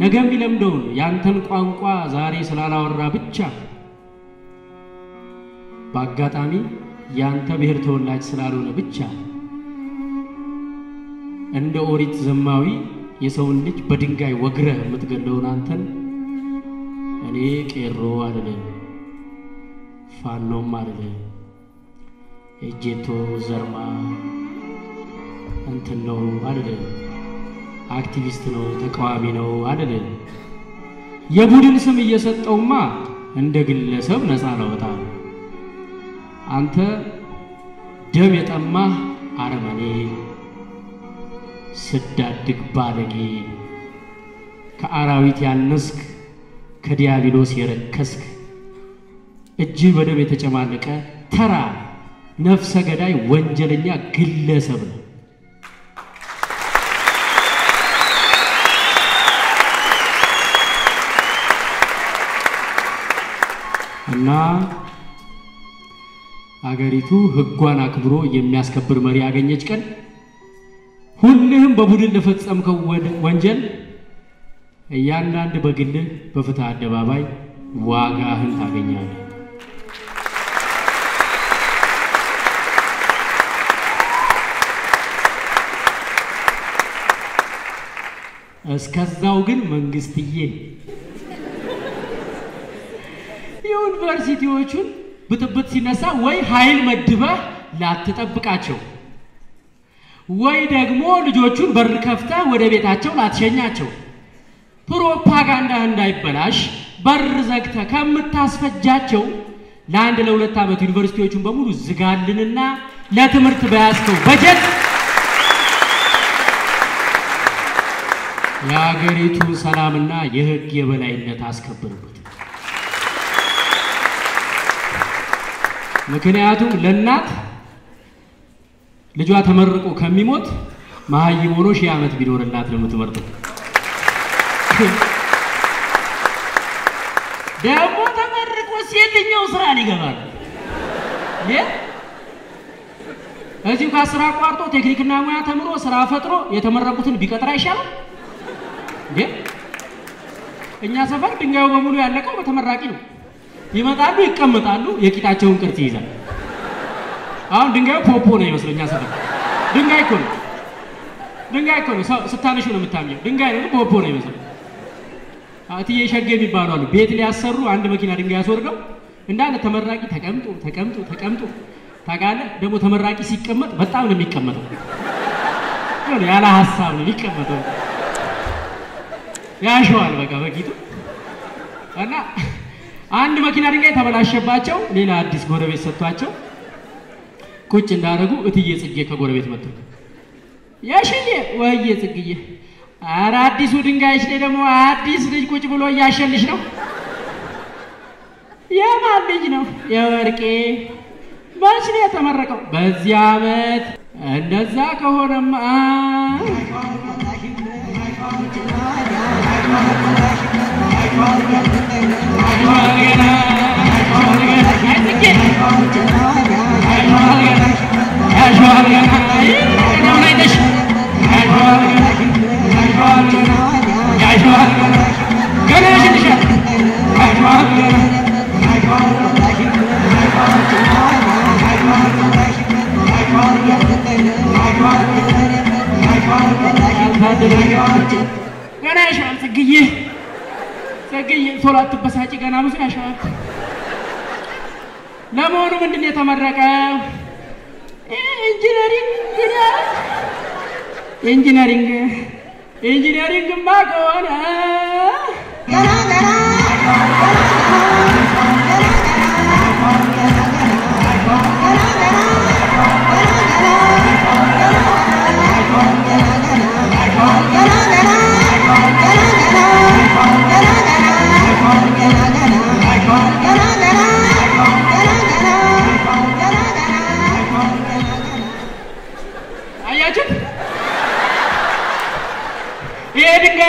Speaker 1: ነገ የሚለምደውን ያንተን ቋንቋ ዛሬ ስላላወራ ብቻ በአጋጣሚ ያንተ ብሔር ተወላጅ ስላልሆነ ብቻ እንደ ኦሪት ዘማዊ የሰውን ልጅ በድንጋይ ወግረህ የምትገለውን አንተን እኔ ቄሮ አልልም፣ ፋኖም አልልም፣ እጄቶ ዘርማ እንትን ነው አልልም፣ አክቲቪስት ነው ተቃዋሚ ነው አልልም። የቡድን ስም እየሰጠውማ እንደ ግለሰብ ነፃ ላወጣ አንተ ደም የጠማህ አረመኔ ስዳድግ ባለጌ ከአራዊት ያነስክ ከዲያብሎስ የረከስክ እጅህ በደም የተጨማለቀ ተራ ነፍሰ ገዳይ ወንጀለኛ ግለሰብ ነው። እና አገሪቱ ሕጓን አክብሮ የሚያስከብር መሪ ያገኘች ቀን ሁልህም በቡድን ለፈጸምከው ወንጀል እያንዳንድ በግልህ በፍትህ አደባባይ ዋጋህን ታገኛለህ። እስከዛው ግን መንግስትዬ ዩኒቨርሲቲዎቹን ብጥብጥ ሲነሳ ወይ ኃይል መድበህ ላትጠብቃቸው ወይ ደግሞ ልጆቹን በር ከፍተህ ወደ ቤታቸው ላትሸኛቸው ፕሮፓጋንዳ እንዳይበላሽ በር ዘግተህ ከምታስፈጃቸው ለአንድ ለሁለት ዓመት ዩኒቨርሲቲዎቹን በሙሉ ዝጋልንና ለትምህርት በያዝከው በጀት የአገሪቱን ሰላምና የሕግ የበላይነት አስከብርበት። ምክንያቱም ለእናት ልጇ ተመርቆ ከሚሞት መሀይም ሆኖ ሺህ ዓመት ቢኖርላት ነው የምትመርጠው። ደግሞ ተመርቆ የትኛው ስራ ሊገባል? እዚሁ ከስራ አቋርጦ ቴክኒክና ሙያ ተምሮ ስራ ፈጥሮ የተመረቁትን ቢቀጥር አይሻልም? እኛ ሰፈር ድንጋዩ በሙሉ ያለቀው በተመራቂ ነው። ይመጣሉ፣ ይቀመጣሉ፣ የቂጣቸውን ቅርጽ ይይዛል። አሁን ድንጋዩ ፖፖ ነው ይመስለው እኛ ሰፈር ድንጋይ እኮ ነው። ድንጋይ እኮ ነው። ስታነሹ ነው የምታምኘው። ድንጋይ ነው፣ ፖፖ ነው ይመስለው። እትዬ ሸጌ የሚባሉ አሉ። ቤት ሊያሰሩ አንድ መኪና ድንጋይ ያስወርደው እንዳለ ተመራቂ ተቀምጦ ተቀምጦ ተቀምጦ ታውቃለህ። ደግሞ ተመራቂ ሲቀመጥ በጣም ነው የሚቀመጠው። ያለ ሀሳብ ነው የሚቀመጠው። ያሸዋል በቃ በቂጡ እና አንድ መኪና ድንጋይ ተበላሸባቸው። ሌላ አዲስ ጎረቤት ሰጥቷቸው ቁጭ እንዳደረጉ እትዬ ጽጌ ከጎረቤት መጡ። የሽዬ ወዬ ጽግዬ፣ ኧረ አዲሱ ድንጋይሽ ላይ ደግሞ አዲስ ልጅ ቁጭ ብሎ እያሸልሽ ነው። የማን ልጅ ነው? የወርቄ መች ነው የተመረቀው? በዚህ ዓመት። እንደዛ ከሆነማ ገና ያሸዋል ጽግዬ ጽግዬ ቶሎ አትበሳጭ ገና ብዙ ያሸዋል ለመሆኑ ምንድን ነው የተመረቀው engineering engineering engineering ማ ከሆነ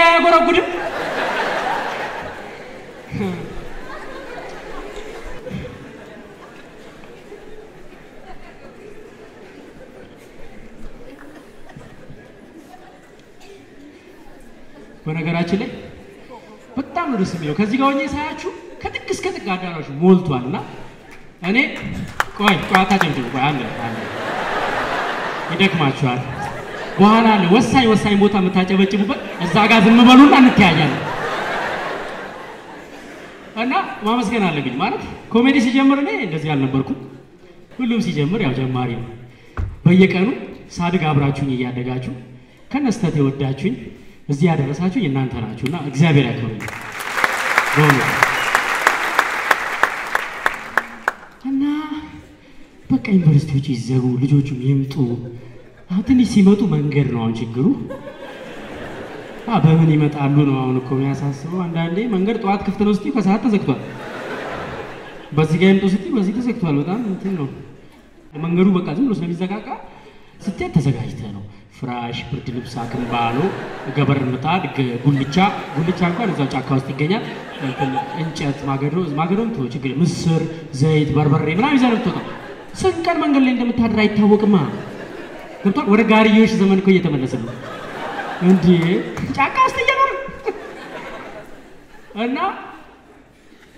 Speaker 1: አያጎረጉድም። በነገራችን ላይ በጣም ነው ደስ የሚለው። ከዚህ ጋር ሆኜ ሳያችሁ ከጥግ እስከ ጥግ አዳራሹ ሞልቷል እና እኔ ቆይ ቆይ አታጨብጭቡ፣ ቆይ አለ አለ ይደክማችኋል። በኋላ አለ ወሳኝ ቦታ የምታጨበጭቡበት እዛ ጋር ዝም በሉና እንተያያለን። እና ማመስገን አለብኝ ማለት ኮሜዲ ሲጀምር እኔ እንደዚህ አልነበርኩም። ሁሉም ሲጀምር ያው ጀማሪ ነው። በየቀኑ ሳድግ አብራችሁኝ እያደጋችሁ ከነስተት የወዳችሁኝ እዚህ ያደረሳችሁኝ እናንተ ናችሁ እና እግዚአብሔር ያክብሩኝ እና በቃ ዩኒቨርሲቲዎች ይዘጉ፣ ልጆቹም ይምጡ። ትንሽ ሲመጡ መንገድ ነው አሁን ችግሩ። በምን ይመጣሉ ነው አሁን እኮ የሚያሳስበው። አንዳንዴ መንገድ ጠዋት ክፍት ነው ስትይ ከሰዓት ተዘግቷል። በዚህ ጋር ይምጡ ስትይ በዚህ ተዘግቷል። በጣም እንትን ነው መንገዱ በቃ ዝም ብሎ ስለሚዘጋጋ ስትሄድ ተዘጋጅተህ ነው። ፍራሽ፣ ብርድ ልብስ፣ አክምባሎ፣ ገበር ምጣድ፣ ጉልቻ ጉልቻ እንኳን እዛው ጫካ ውስጥ ይገኛል። እንጨት፣ ማገዶ ማገዶም ተወው ችግር ምስር፣ ዘይት፣ በርበሬ ምናምን ይዘህ ነው የምትወጣው። ስንት ቀን መንገድ ላይ እንደምታድር አይታወቅማ። ገብቷል። ወደ ጋርዮሽ ዘመን እኮ እየተመለስን ነው እንዴ ጫካ ውስጥ እየኖር እና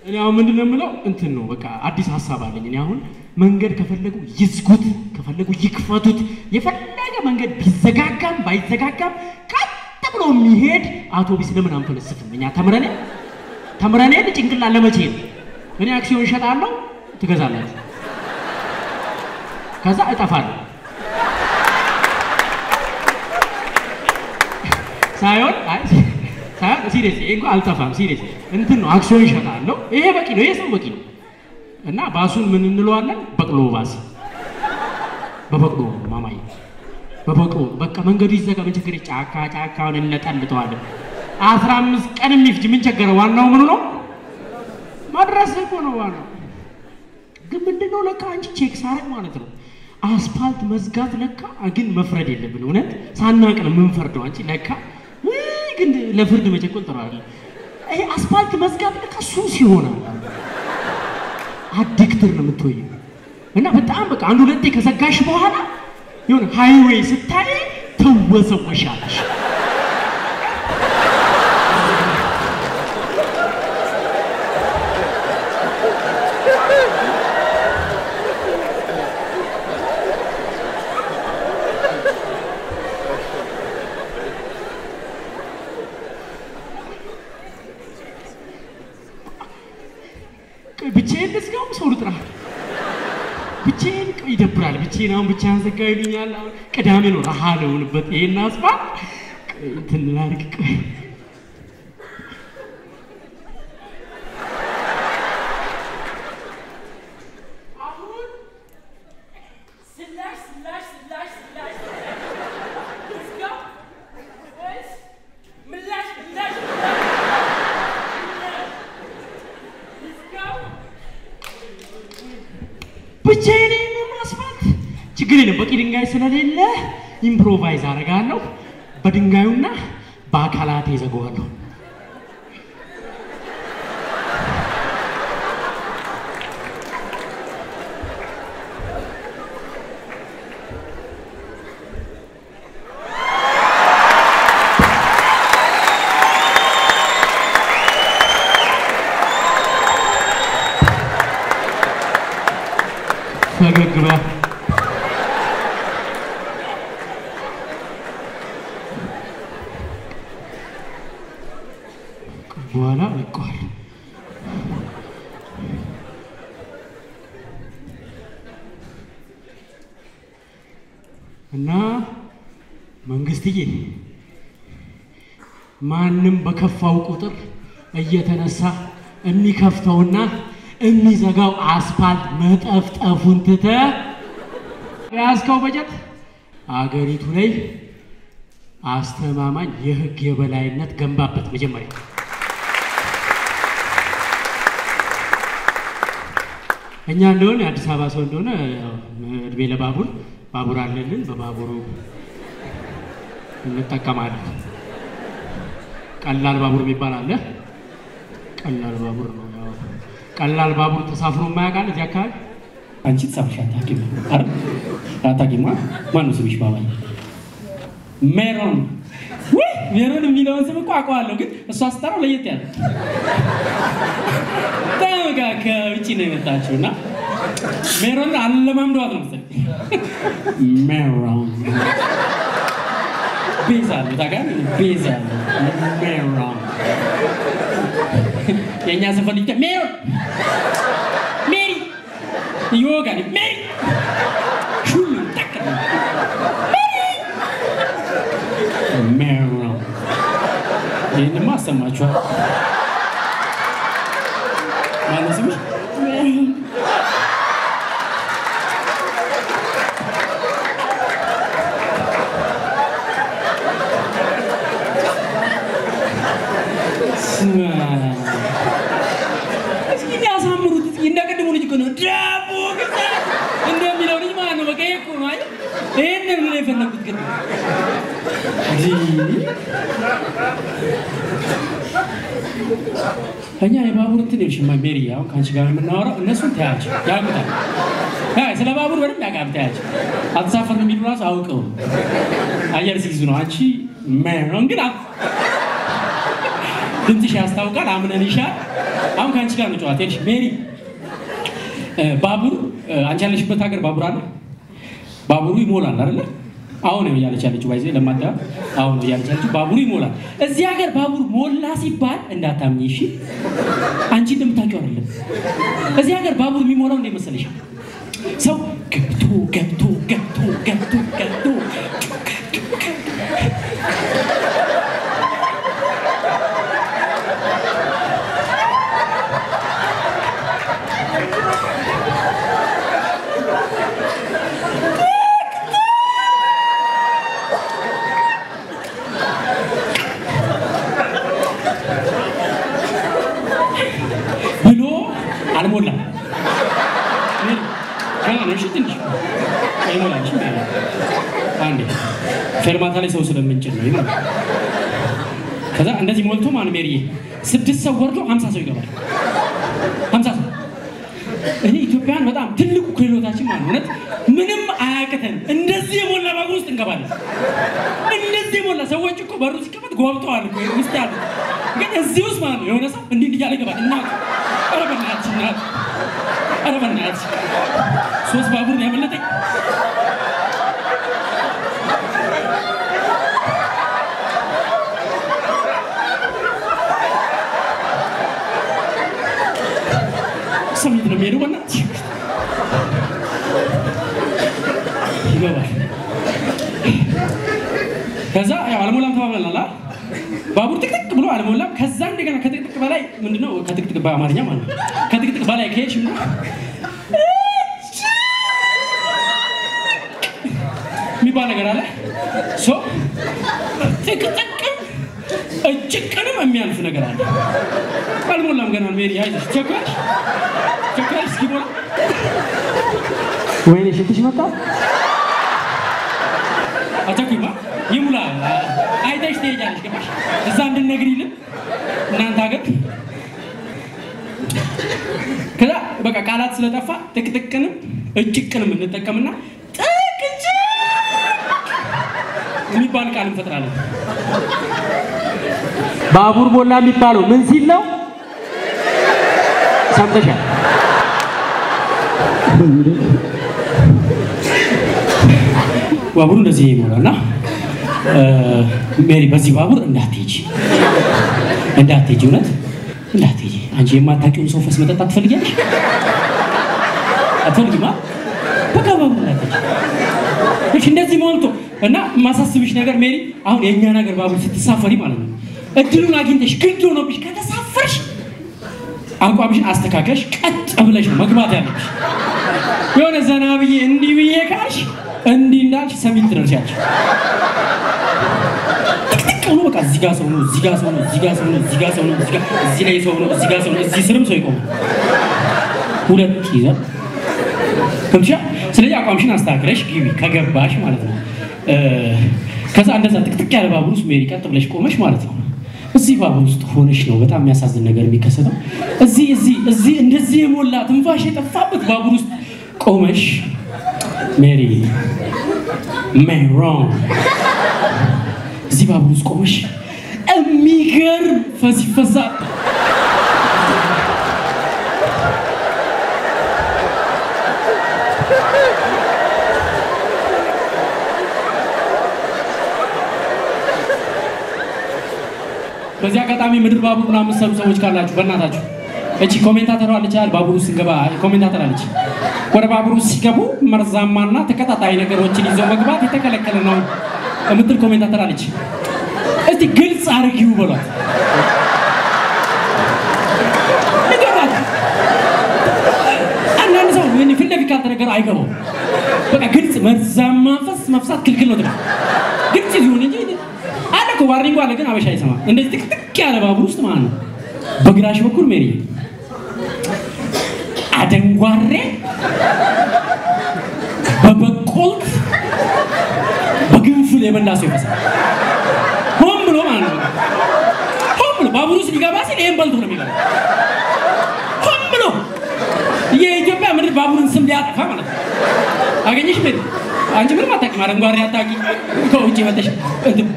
Speaker 1: እኔ አሁን ምንድን ነው የምለው እንትን ነው በቃ አዲስ ሀሳብ አለኝ። እኔ አሁን መንገድ ከፈለጉ ይዝጉት፣ ከፈለጉ ይክፈቱት። የፈለገ መንገድ ቢዘጋጋም ባይዘጋጋም ቀጥ ብሎ የሚሄድ አውቶቢስ ለምን አንፈልስፍም? እኛ ተምረን ተምረን ሄድ ጭንቅላት ለመቼ ነው? እኔ አክሲዮን እሸጣለሁ፣ ትገዛላችሁ፣ ከዛ እጠፋለሁ። ሳይሆን ሳይሆን serious ይሄ እንኳን አልጠፋም። serious እንትን ነው አክሲዮን እሸጣለሁ። ይሄ በቂ ነው። ይሄ ሰው በቂ ነው። እና ባሱን ምን እንለዋለን? በቅሎ ባስ። በበቅሎ ማማዬ፣ በበቅሎ በቃ መንገዱ ይዘጋ። ምን ችግር ጫካ ጫካውን እንለጠልጠዋለን። አስራ አምስት ቀን የሚፍጅ ምን ቸገረ? ዋናው ምኑ ነው? መድረስ እኮ ነው ዋናው። ግን ምንድነው ለካ አንቺ check ሳረግ ማለት ነው አስፓልት መዝጋት ለካ ግን መፍረድ የለብን። እውነት ሳናቅ ነው የምንፈርደው። አንቺ ለካ ግን ለፍርድ መቸኮል ጥሩ አይደለም። ይሄ አስፓልት መዝጋት ለካ ሱስ ይሆናል። አዲክትር ነው የምትወይው እና በጣም በቃ አንድ ሁለቴ ከዘጋሽ በኋላ የሆነ ሃይዌይ ስታይ ትወሰወሻለሽ። ብቻዬን ልዝጋው ሰው ልጥራ? ብቻዬን ይደብራል። ብቻዬን አሁን ብቻህን ዘጋ አሁን ቅዳሜ ነው ረሃ ልሆንበት ይሄን አስፋል ቆይ እንትን ላድርግ ቆይ ብቻዬን ማስፋት
Speaker 8: ችግር የለም። በቂ ድንጋይ ስለሌለ improvise አደርጋለሁ። በድንጋዩና በአካላቴ እዘጋዋለሁ። ፈገግ በል። በኋላ ለቀዋል። እና መንግስትዬ ማንም በከፋው ቁጥር እየተነሳ የሚከፍተውና የሚዘጋው አስፓልት መጠፍጠፉን ትተ የያዝከው በጀት አገሪቱ ላይ አስተማማኝ የህግ የበላይነት ገንባበት። መጀመሪያ እኛ እንደሆነ የአዲስ አበባ ሰው እንደሆነ እድሜ ለባቡር ባቡር አለልን፣ በባቡሩ እንጠቀማለን። ቀላል ባቡር የሚባል አለ። ቀላል ባቡር ነው። ቀላል ባቡር ተሳፍሮ የማያውቃል እዚህ አካባቢ
Speaker 1: አንቺ ተሳፍረሽ አታውቂም አይደል? ነው ስምሽ? ባባዬ ሜሮን። ውይ ሜሮን የሚለውን ስም እኮ አውቀዋለሁ፣ ግን እሷ ስጠራው ለየት ያለ በቃ ከውጭ ነው የመጣችው እና ሜሮን አለማምደዋት ነው መሰለኝ። ሜሮን ቤዛ አለው ታውቃለህ? ቤዛ ሜሮን። የእኛ ሰፈር ልጅ ሜሮን ሜሪ ይወጋል። ሜሪ ሹሉ ጠቅ ሜሮን። ይህንማ አሰማችኋል። ማነው ስምሽ? ሜሮን እስኪ ያሳምሩት። እስኪ እንደ ቅድሙ ልጅ እኮ ነው ዳቦ ግዛ እንደሚለው ልጅ ማለት ነው። በቃ ይሄ እኮ ነው አይደል? ይሄንን ነው የፈለጉት ግን እኛ የባቡር እንትን ይልሽ ሜሪ፣ አሁን ከአንቺ ጋር የምናወራው እነሱን ተያቸው አይ ስለ ባቡር በደንብ ያውቃል። ተያቸው አልተሳፈርንም የሚሉ ራሱ አውቀው አየር ሲይዙ ነው። አንቺ ሜሮን ግን ድምፅሽ ያስታውቃል። አምነንሻል። አሁን ከአንቺ ጋር ነው ጨዋታ። ይልሽ ሜሪ ባቡር አንቺ ያለሽበት ሀገር ባቡር አለ። ባቡሩ ይሞላል አይደለ? አሁን ነው እያለች ያለችው ባይዜ ለማዳ አሁን ነው እያለች ያለችው ባቡሩ ይሞላል። እዚህ ሀገር ባቡር ሞላ ሲባል እንዳታምኚ እሺ። አንቺ እንደምታውቂው አይደለም። እዚህ ሀገር ባቡር የሚሞላው እንዴት መሰለሽ? ሰው ገብቶ ገብቶ ገብቶ ገብቶ ገብቶ ብሎ አልሞላም። ምን? ገና ነው። እሺ ትንሽ አይሞላም። እሺ አንዴ ፌርማታ ላይ ሰው ስለምንጭን ነው ይሞላል። ከዛ እንደዚህ ሞልቶ ማን ሜሪዬ ስድስት ሰው ወርዶ ሀምሳ ሰው ይገባል። ሀምሳ ሰው እኔ ኢትዮጵያን በጣም ትልቁ ክህሎታችን ማለት እውነት ምንም አያቅተን እንደዚህ የሞላ ባቡር ውስጥ እንገባለን። እንደዚህ የሞላ ሰዎች እኮ በሩ ሲከፈት ጎብጠዋል ውስጥ ያሉ ግን እዚህ ውስጥ ማለት ነው የሆነ ሰው እንዲህ እንዲህ እያለ ይገባል። እናት ኧረ በእናትሽ እናት ኧረ በእናትሽ ሶስት ባቡር ነው ያመለጠኝ። ሰሚት ነው የሚሄደው። በእናትሽ ከዛ አልሞላም ተባብለናል።? ባቡር ጥቅጥቅ ብሎ አልሞላም። ከዛ እንደገና ከጥቅጥቅ በላይ ምንድነው ከጥቅጥቅ በአማርኛ ማለት ነው። ከጥቅጥቅ በላይ ከሄድሽ የሚባል ነገር አለ። so ጥቅጥቅም እጭቅንም የሚያልፍ ነገር አለ። አድርገናል። ሜሪ አይዞሽ፣ ቸኮልሽ ቸኮልሽ እስኪሞላ ወይኔ ሽትሽ መጣ። አቸኩማ ይሙላ አይተሽ ትሄጃለሽ። ገባሽ? እዛ እንድንነግሪልን እናንተ ሀገር ከዛ በቃ ቃላት ስለጠፋ ጥቅጥቅንም እጭቅንም እንጠቀምና ጥቅጭ የሚባል ቃል እንፈጥራለን። ባቡር ሞላ የሚባለው ምን ሲል ነው? ሰምተሻል? ባቡሩ እንደዚህ ይሞላል እና ሜሪ በዚህ ባቡር እንዳትሄጂ እንዳትሄጂ፣ እውነት እንዳትሄጂ። አንቺ የማታውቂውን ሰው ፈስ መጠጣት ትፈልጊያለሽ? አትፈልጊማ? በቃ ባቡር እንዳትሄጂ። እሺ፣ እንደዚህ ሞልቶ እና የማሳስብሽ ነገር ሜሪ፣ አሁን የእኛ ነገር ባቡር ስትሳፈሪ ማለት ነው እድሉን አግኝተሽ ግድ ሆኖብሽ ከተሳፈርሽ አቋምሽን አስተካከልሽ ቀጥ ብለሽ ነው መግባት ያለብሽ። የሆነ ዘና ብዬ እንዲህ ብዬ ካልሽ እንዲህ እንዳልሽ ሰሚት ትደርሻለሽ። ጥቅጥቅ ብሎ በቃ እዚህ ጋር ሰው ነው፣ እዚህ ጋር ሰው ነው፣ እዚህ ጋር ሰው ነው፣ እዚህ ጋር ሰው ነው፣ እዚህ ላይ ሰው ነው፣ እዚህ ጋር ሰው ነው፣ እዚህ ስርም ሰው ይቆማል። ሁለት ይዘን ገብቶሻል። ስለዚህ አቋምሽን አስተካክለሽ ግቢ ከገባሽ ማለት ነው። ከዛ እንደዛ ጥቅጥቅ ያለ ባቡር ውስጥ ሜሪ ቀጥ ብለሽ ቆመሽ ማለት ነው። እዚህ ባቡር ውስጥ ሆነሽ ነው በጣም የሚያሳዝን ነገር የሚከሰተው። እዚህ እዚህ እዚህ እንደዚህ የሞላ ትንፋሽ የጠፋበት ባቡር ውስጥ ቆመሽ ሜሪ ሜሮን እዚህ ባቡር ውስጥ ቆመሽ የሚገርም ፈስ በዚህ አጋጣሚ ምድር ባቡር ምናምን የምትሰሩ ሰዎች ካላችሁ በእናታችሁ እቺ commentator ሯ አለች አይደል? ባቡሩ ስንገባ commentator አለች። ወደ ባቡሩ ሲገቡ መርዛማና ተቀጣጣይ ነገሮችን ይዘው መግባት የተከለከለ ነው የምትል commentator አለች። እስቲ ግልጽ አድርጊው በሏት። አንዳንድ ሰው ፊት ለፊት ካልተነገረ አይገባው። በቃ ግልጽ መርዛማ ፈስ መፍሳት ክልክል ነው ግልጽ ይሁን እንጂ warning አለ፣ ግን አበሻ አይሰማም። እንደዚህ ጥቅጥቅ ያለ ባቡር ውስጥ ማለት ነው። በግራሽ በኩል ሜሪ አደንጓሬ በበቆሎ በግንፍል የበላ ሰው ይፈሳል። ሆን ብሎ ማለት ነው። ሆን ብሎ ባቡር ውስጥ ሊገባ ሲል ይሄን በልቶ ነው የሚገባ። ሆን ብሎ የኢትዮጵያ ምድር ባቡርን ስም ሊያጠፋ ማለት ነው። አገኘሽ ሜሪ አንቺ ምንም አታውቂም። አረንጓዴ አታውቂ፣ ከውጭ መጥተሽ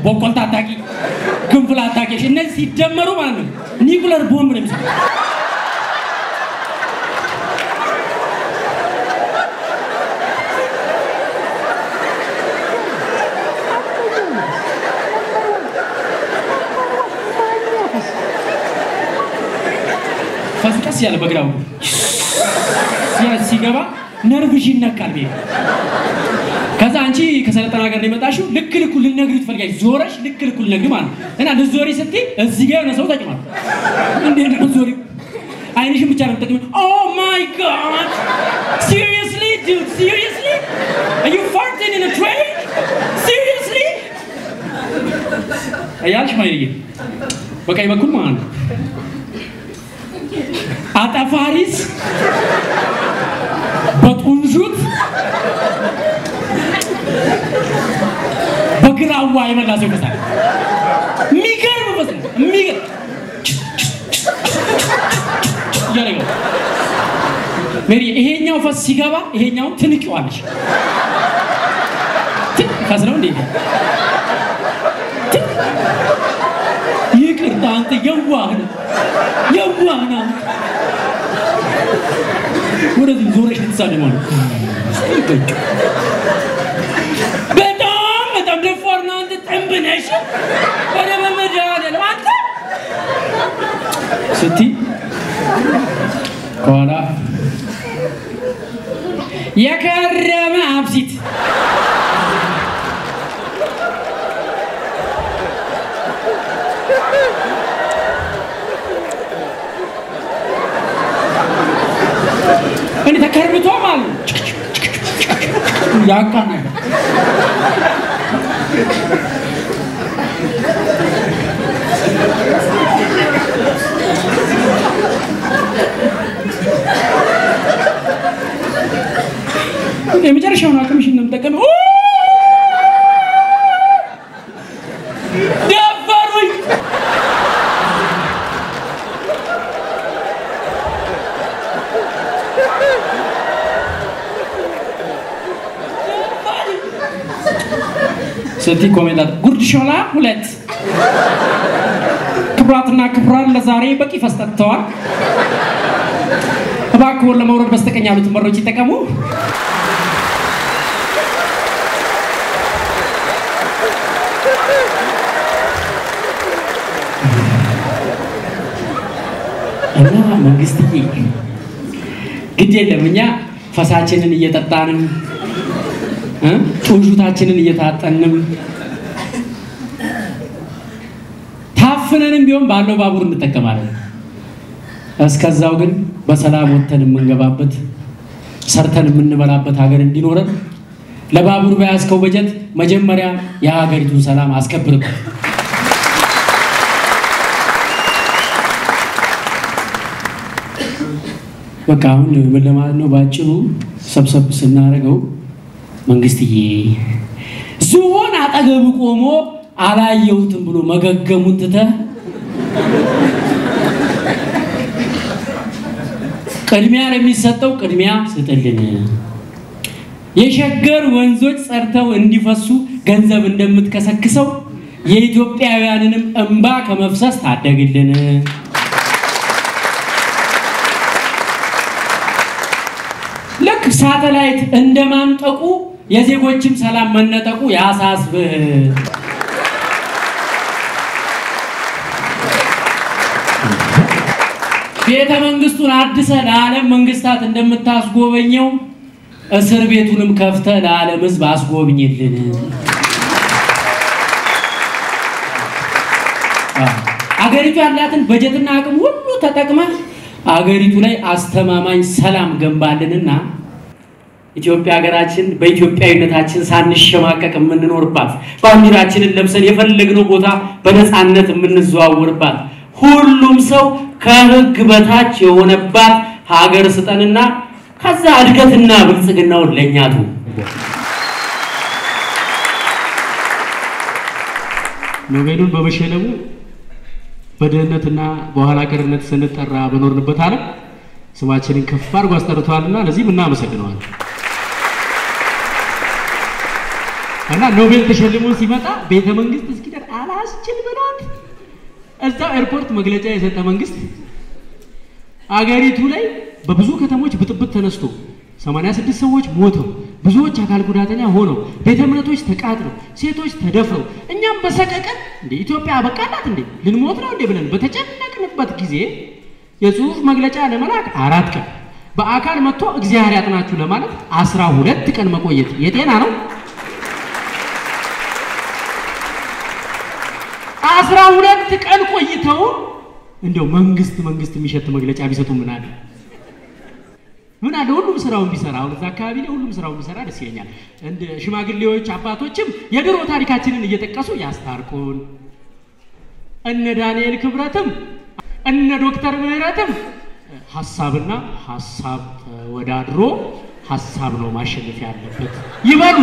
Speaker 1: ቦቆልታ አታውቂ፣ ግንፍል አታውቂ። እነዚህ ሲደመሩ ማለት ነው ኒኩለር ቦምብ ነው የሚሰሩት። ቀስ ያለ በግራው ሲገባ ነርቭሽ ይነካል። ቤት ከዛ አንቺ ከሰለጠነ ሀገር ነው የመጣሽው። ልክ ልኩ ልትነግሪ ትፈልጋለሽ። ዞረሽ ልክ ልኩ ልትነግሪ ማለት ነው። እና ልትዞሪ ስትይ እዚህ ጋር የሆነ ሰው ተጭማል። እንዴት ነው ዞሪ? አይንሽን ብቻ ነው የምትጠቅሚው። oh my god seriously dude seriously are you farting in a train seriously እያልሽ ማይርዬ በቀኝ በኩል ማለት ነው አጠፋሪስ በጡንሹት በግራዋ የበላ ሰው ይፈሳል። የሚገርም ነው። የሚገርም ይገባል። ሜሪ ይሄኛው ፈስ ሲገባ ይሄኛውን ትንቂዋለሽ። ፈስ ነው እንዴ? ይቅርታ አንተ የዋህ ነህ፣ የዋህ ነህ ወደዚህ ዞረሽ ልትሳደብ ማለት አንተ። ጥንብ ነሽ። ኧረ በመድኃኒዓለም አንተ ስትይ ከኋላ የከረመ አብሲት እኔ ተከርብቶ ማለት ያቃና የመጨረሻውን አቅምሽን ነው የምጠቀመው። ደፈሩኝ።
Speaker 9: ስቲ ኮሜንታት ጉርድ ሾላ ሁለት ክብራትና ክብራን ለዛሬ በቂ ፈስተጥተዋል። እባክዎን ለመውረድ በስተቀኝ ያሉትን በሮች ይጠቀሙ። እና መንግስትዬ ግድ የለም እኛ ፈሳችንን እየጠጣንም እ ጩሹታችንን እየታጠንም ታፍነንም ቢሆን ባለው ባቡር እንጠቀማለን። እስከዛው ግን በሰላም ወጥተን የምንገባበት ሰርተን የምንበላበት ሀገር እንዲኖረን ለባቡር በያዝከው በጀት መጀመሪያ የሀገሪቱን ሰላም አስከብርበት። በቃ አሁን ምን ለማለት ነው በአጭሩ ሰብሰብ ስናደርገው መንግስትዬ ዝሆን አጠገብ ቆሞ አላየሁትም ብሎ መገገሙን ትተህ ቅድሚያ ለሚሰጠው ቅድሚያ ስጥልን። የሸገር ወንዞች ጸድተው እንዲፈሱ ገንዘብ እንደምትከሰክሰው የኢትዮጵያውያንንም እንባ ከመፍሰስ ታደግልን። ልክ ሳተላይት እንደማንጠቁ የዜጎችም ሰላም መነጠቁ ያሳስብህ። ቤተ መንግስቱን አድሰ ለዓለም መንግስታት እንደምታስጎበኘው እስር ቤቱንም ከፍተ ለዓለም ህዝብ አስጎብኝልን። አገሪቱ ያላትን በጀትና አቅም ሁሉ ተጠቅመ አገሪቱ ላይ አስተማማኝ ሰላም ገንባልንና ኢትዮጵያ ሀገራችን በኢትዮጵያዊነታችን ሳንሸማቀቅ የምንኖርባት ባንዲራችንን ለብሰን የፈለግነው ቦታ በነፃነት የምንዘዋወርባት ሁሉም ሰው ከህግ በታች የሆነባት ሀገር ስጠንና ከዛ እድገትና ብልጽግናውን ለእኛቱ
Speaker 1: ኖቤሉን በመሸለሙ በድህነትና በኋላ ቀርነት ስንጠራ በኖርንበት ዓለም ስማችንን ከፍ አድርጎ አስጠርተዋልና ለዚህም እናመሰግነዋል። እና ኖቤል ተሸልሞ ሲመጣ ቤተ መንግስት እስኪደር አላስችል ብሎት እዛው ኤርፖርት መግለጫ የሰጠ መንግስት አገሪቱ ላይ በብዙ ከተሞች ብጥብጥ ተነስቶ 86 ሰዎች ሞተው ብዙዎች አካል ጉዳተኛ ሆነው ቤተ እምነቶች ተቃጥለው ሴቶች ተደፍረው እኛም በሰቀቀን እንደ ኢትዮጵያ አበቃላት እንዴ ልንሞት ነው እንዴ ብለን በተጨነቅንበት ጊዜ የጽሁፍ መግለጫ ለመላክ አራት ቀን በአካል መጥቶ እግዚአብሔር ያጥናችሁ ለማለት አስራ ሁለት ቀን መቆየት የጤና ነው? አስራ ሁለት ቀን ቆይተው እንደው መንግስት መንግስት የሚሸት መግለጫ ቢሰጡ ምን አለ ምን አለ ሁሉም ስራውን ቢሰራ አሁን እዛ አካባቢ ላይ ሁሉም ስራውን ቢሰራ ደስ ይለኛል። እንደ ሽማግሌዎች አባቶችም የድሮ ታሪካችንን እየጠቀሱ ያስታርቁን። እነ ዳንኤል ክብረትም እነ ዶክተር ምህረትም ሀሳብና ሀሳብ ተወዳድሮ ሀሳብ ነው ማሸነፍ ያለበት ይበሉ።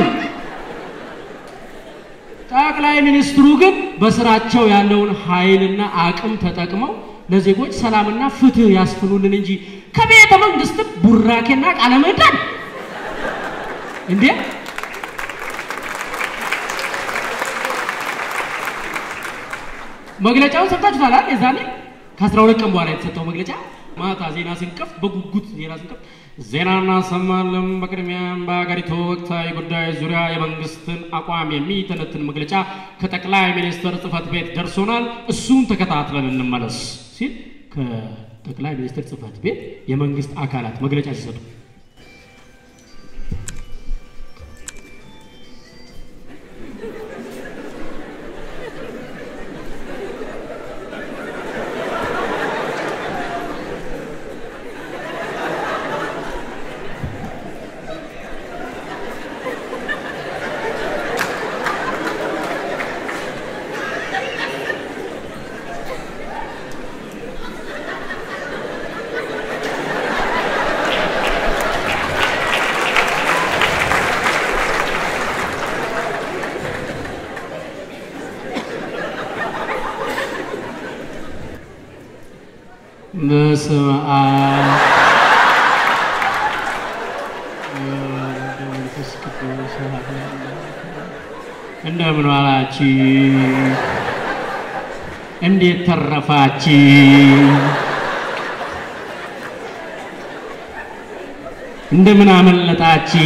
Speaker 1: ጠቅላይ ሚኒስትሩ ግን በስራቸው ያለውን ኃይልና አቅም ተጠቅመው ለዜጎች ሰላምና ፍትህ ያስፍኑልን እንጂ ከቤተ መንግስትም ቡራኬና ቃለ ምዕዳን እንዴ! መግለጫውን ሰምታችኋል አይደል? የዛኔ ከአስራ ሁለት ቀን በኋላ የተሰጠው መግለጫ ማታ ዜና ስንከፍት በጉጉት ዜና ስንከፍት ዜና እናሰማለን። በቅድሚያም በሀገሪቱ ወቅታዊ ጉዳዮች ዙሪያ የመንግስትን አቋም የሚተነትን መግለጫ ከጠቅላይ ሚኒስትር ጽህፈት ቤት ደርሶናል፣ እሱን ተከታትለን እንመለስ ሲል ከጠቅላይ ሚኒስትር ጽህፈት ቤት የመንግስት አካላት መግለጫ ሲሰጡ ተረፋችሁ? እንደምን አመለጣችሁ?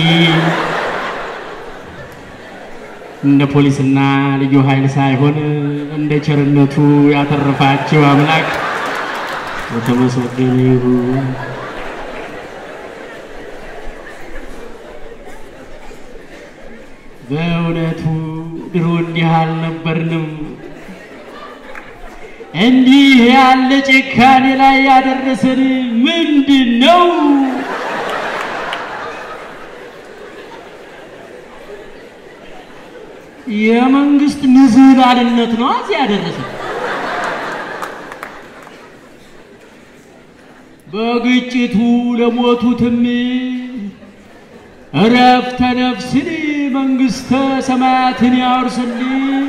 Speaker 1: እንደ ፖሊስና ልዩ ኃይል ሳይሆን እንደ ቸርነቱ ያተረፋችሁ አምላክ የተመሰገነ ይሁን። በእውነቱ ድሮ እንዲህ አልነበርንም። እንዲህ ያለ ጭካኔ ላይ ያደረሰን ምንድን ነው? የመንግስት ንዝህላልነት ነው እዚህ ያደረሰን። በግጭቱ ለሞቱትም እረፍተ ነፍስን መንግስተ ሰማያትን ያወርስልን።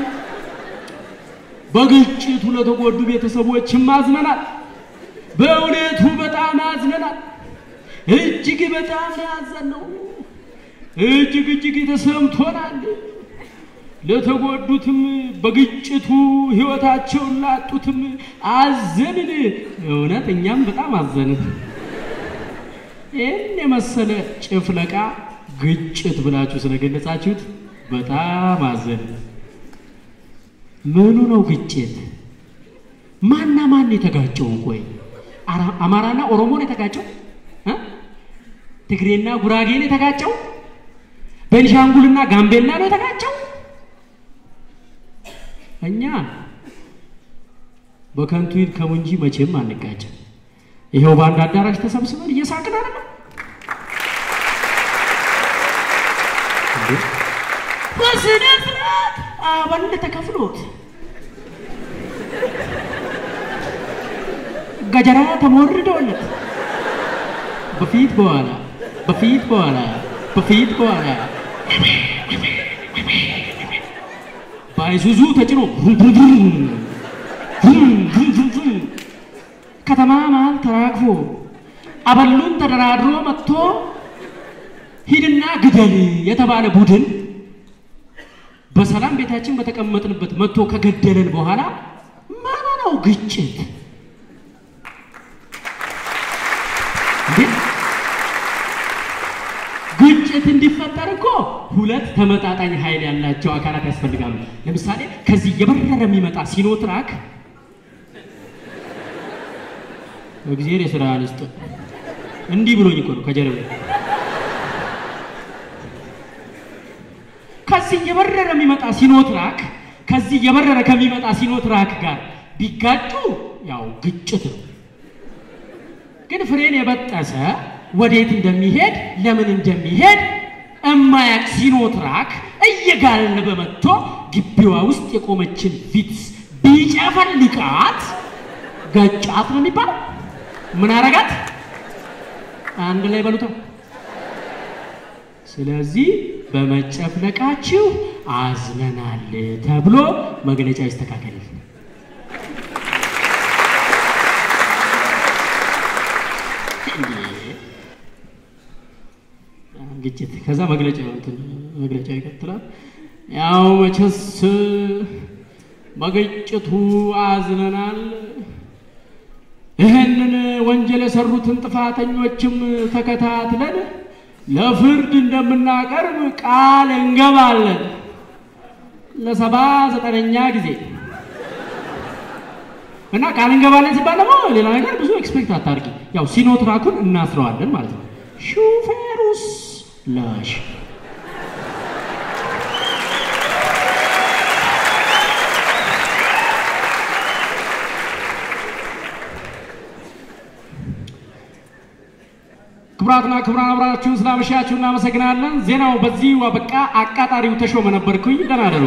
Speaker 1: በግጭቱ ለተጎዱ ቤተሰቦችም አዝነናል። በእውነቱ በጣም አዝነናል። እጅግ በጣም ያዘነው እጅግ እጅግ ተሰምቶናል። ለተጎዱትም በግጭቱ ህይወታቸውን ላጡትም አዘንን። እውነት እኛም በጣም አዘንን። ይህን የመሰለ ጭፍለቃ ግጭት ብላችሁ ስለገለጻችሁት በጣም አዘንን። ምኑ ነው ግጭት? ማና ማን የተጋጨው? ቆይ አማራና ኦሮሞን የተጋጨው? ትግሬና ጉራጌን የተጋጨው? ቤንሻንጉልና ጋምቤላ ነው የተጋጨው? እኛ በከንቱ ይድከሙ እንጂ መቼም አንጋጭም። ይኸው በአንድ አዳራሽ ተሰብስበን እየሳቅን አይደለም። በስነ ስርዓት አበል ተከፍሎት ገጀራ ተሞርዶለት በፊት በኋላ በፊት በኋላ በፊት በኋላ። በአይሱዙ ተጭኖ ከተማ መሀል ተራግፎ አበሉን ተደራድሮ መጥቶ ሂድና ግደል የተባለ ቡድን በሰላም ቤታችን በተቀመጥንበት መጥቶ ከገደለን በኋላ ማን ነው ግጭት? ግጭት እንዲፈጠር እኮ ሁለት ተመጣጣኝ ኃይል ያላቸው አካላት ያስፈልጋሉ። ለምሳሌ ከዚህ የበረረ የሚመጣ ሲኖትራክ እግዚአብሔር የስራ አንስጥ እንዲህ ብሎኝ እኮ ነው ከጀርባ ከዚህ የበረረ የሚመጣ ሲኖትራክ ከዚህ የበረረ ከሚመጣ ሲኖትራክ ጋር ቢጋጩ ያው ግጭት ነው። ግን ፍሬን የበጠሰ ወዴት እንደሚሄድ ለምን እንደሚሄድ እማያቅ ሲኖትራክ እየጋለበ መጥቶ ግቢዋ ውስጥ የቆመችን ቪትስ ቢጨፈልቃት ገጫት ነው የሚባለው። ምን አረጋት? አንድ ላይ በሉተው። ስለዚህ በመጨፍለቃችሁ አዝነናል ተብሎ መግለጫ ይስተካከል። ግጭት ከዛ መግለጫ መግለጫ ይቀጥላል። ያው መቼስ በግጭቱ አዝነናል። ይህንን ወንጀል የሰሩትን ጥፋተኞችም ተከታትለን ለፍርድ እንደምናቀርብ ቃል እንገባለን። ለሰባ ዘጠነኛ ጊዜ እና ቃል እንገባለን ሲባል ደግሞ ሌላ ነገር ብዙ expect አታርጊ። ያው ሲኖትራኩን እናስረዋለን ማለት ነው። ሹፌሩስ ላሽ ክቡራትና ክቡራን አብራችሁን ስላመሻችሁ እናመሰግናለን። ዜናው በዚህ አበቃ። አቃጣሪው ተሾመ ነበርኩኝ። ደህና እደሩ።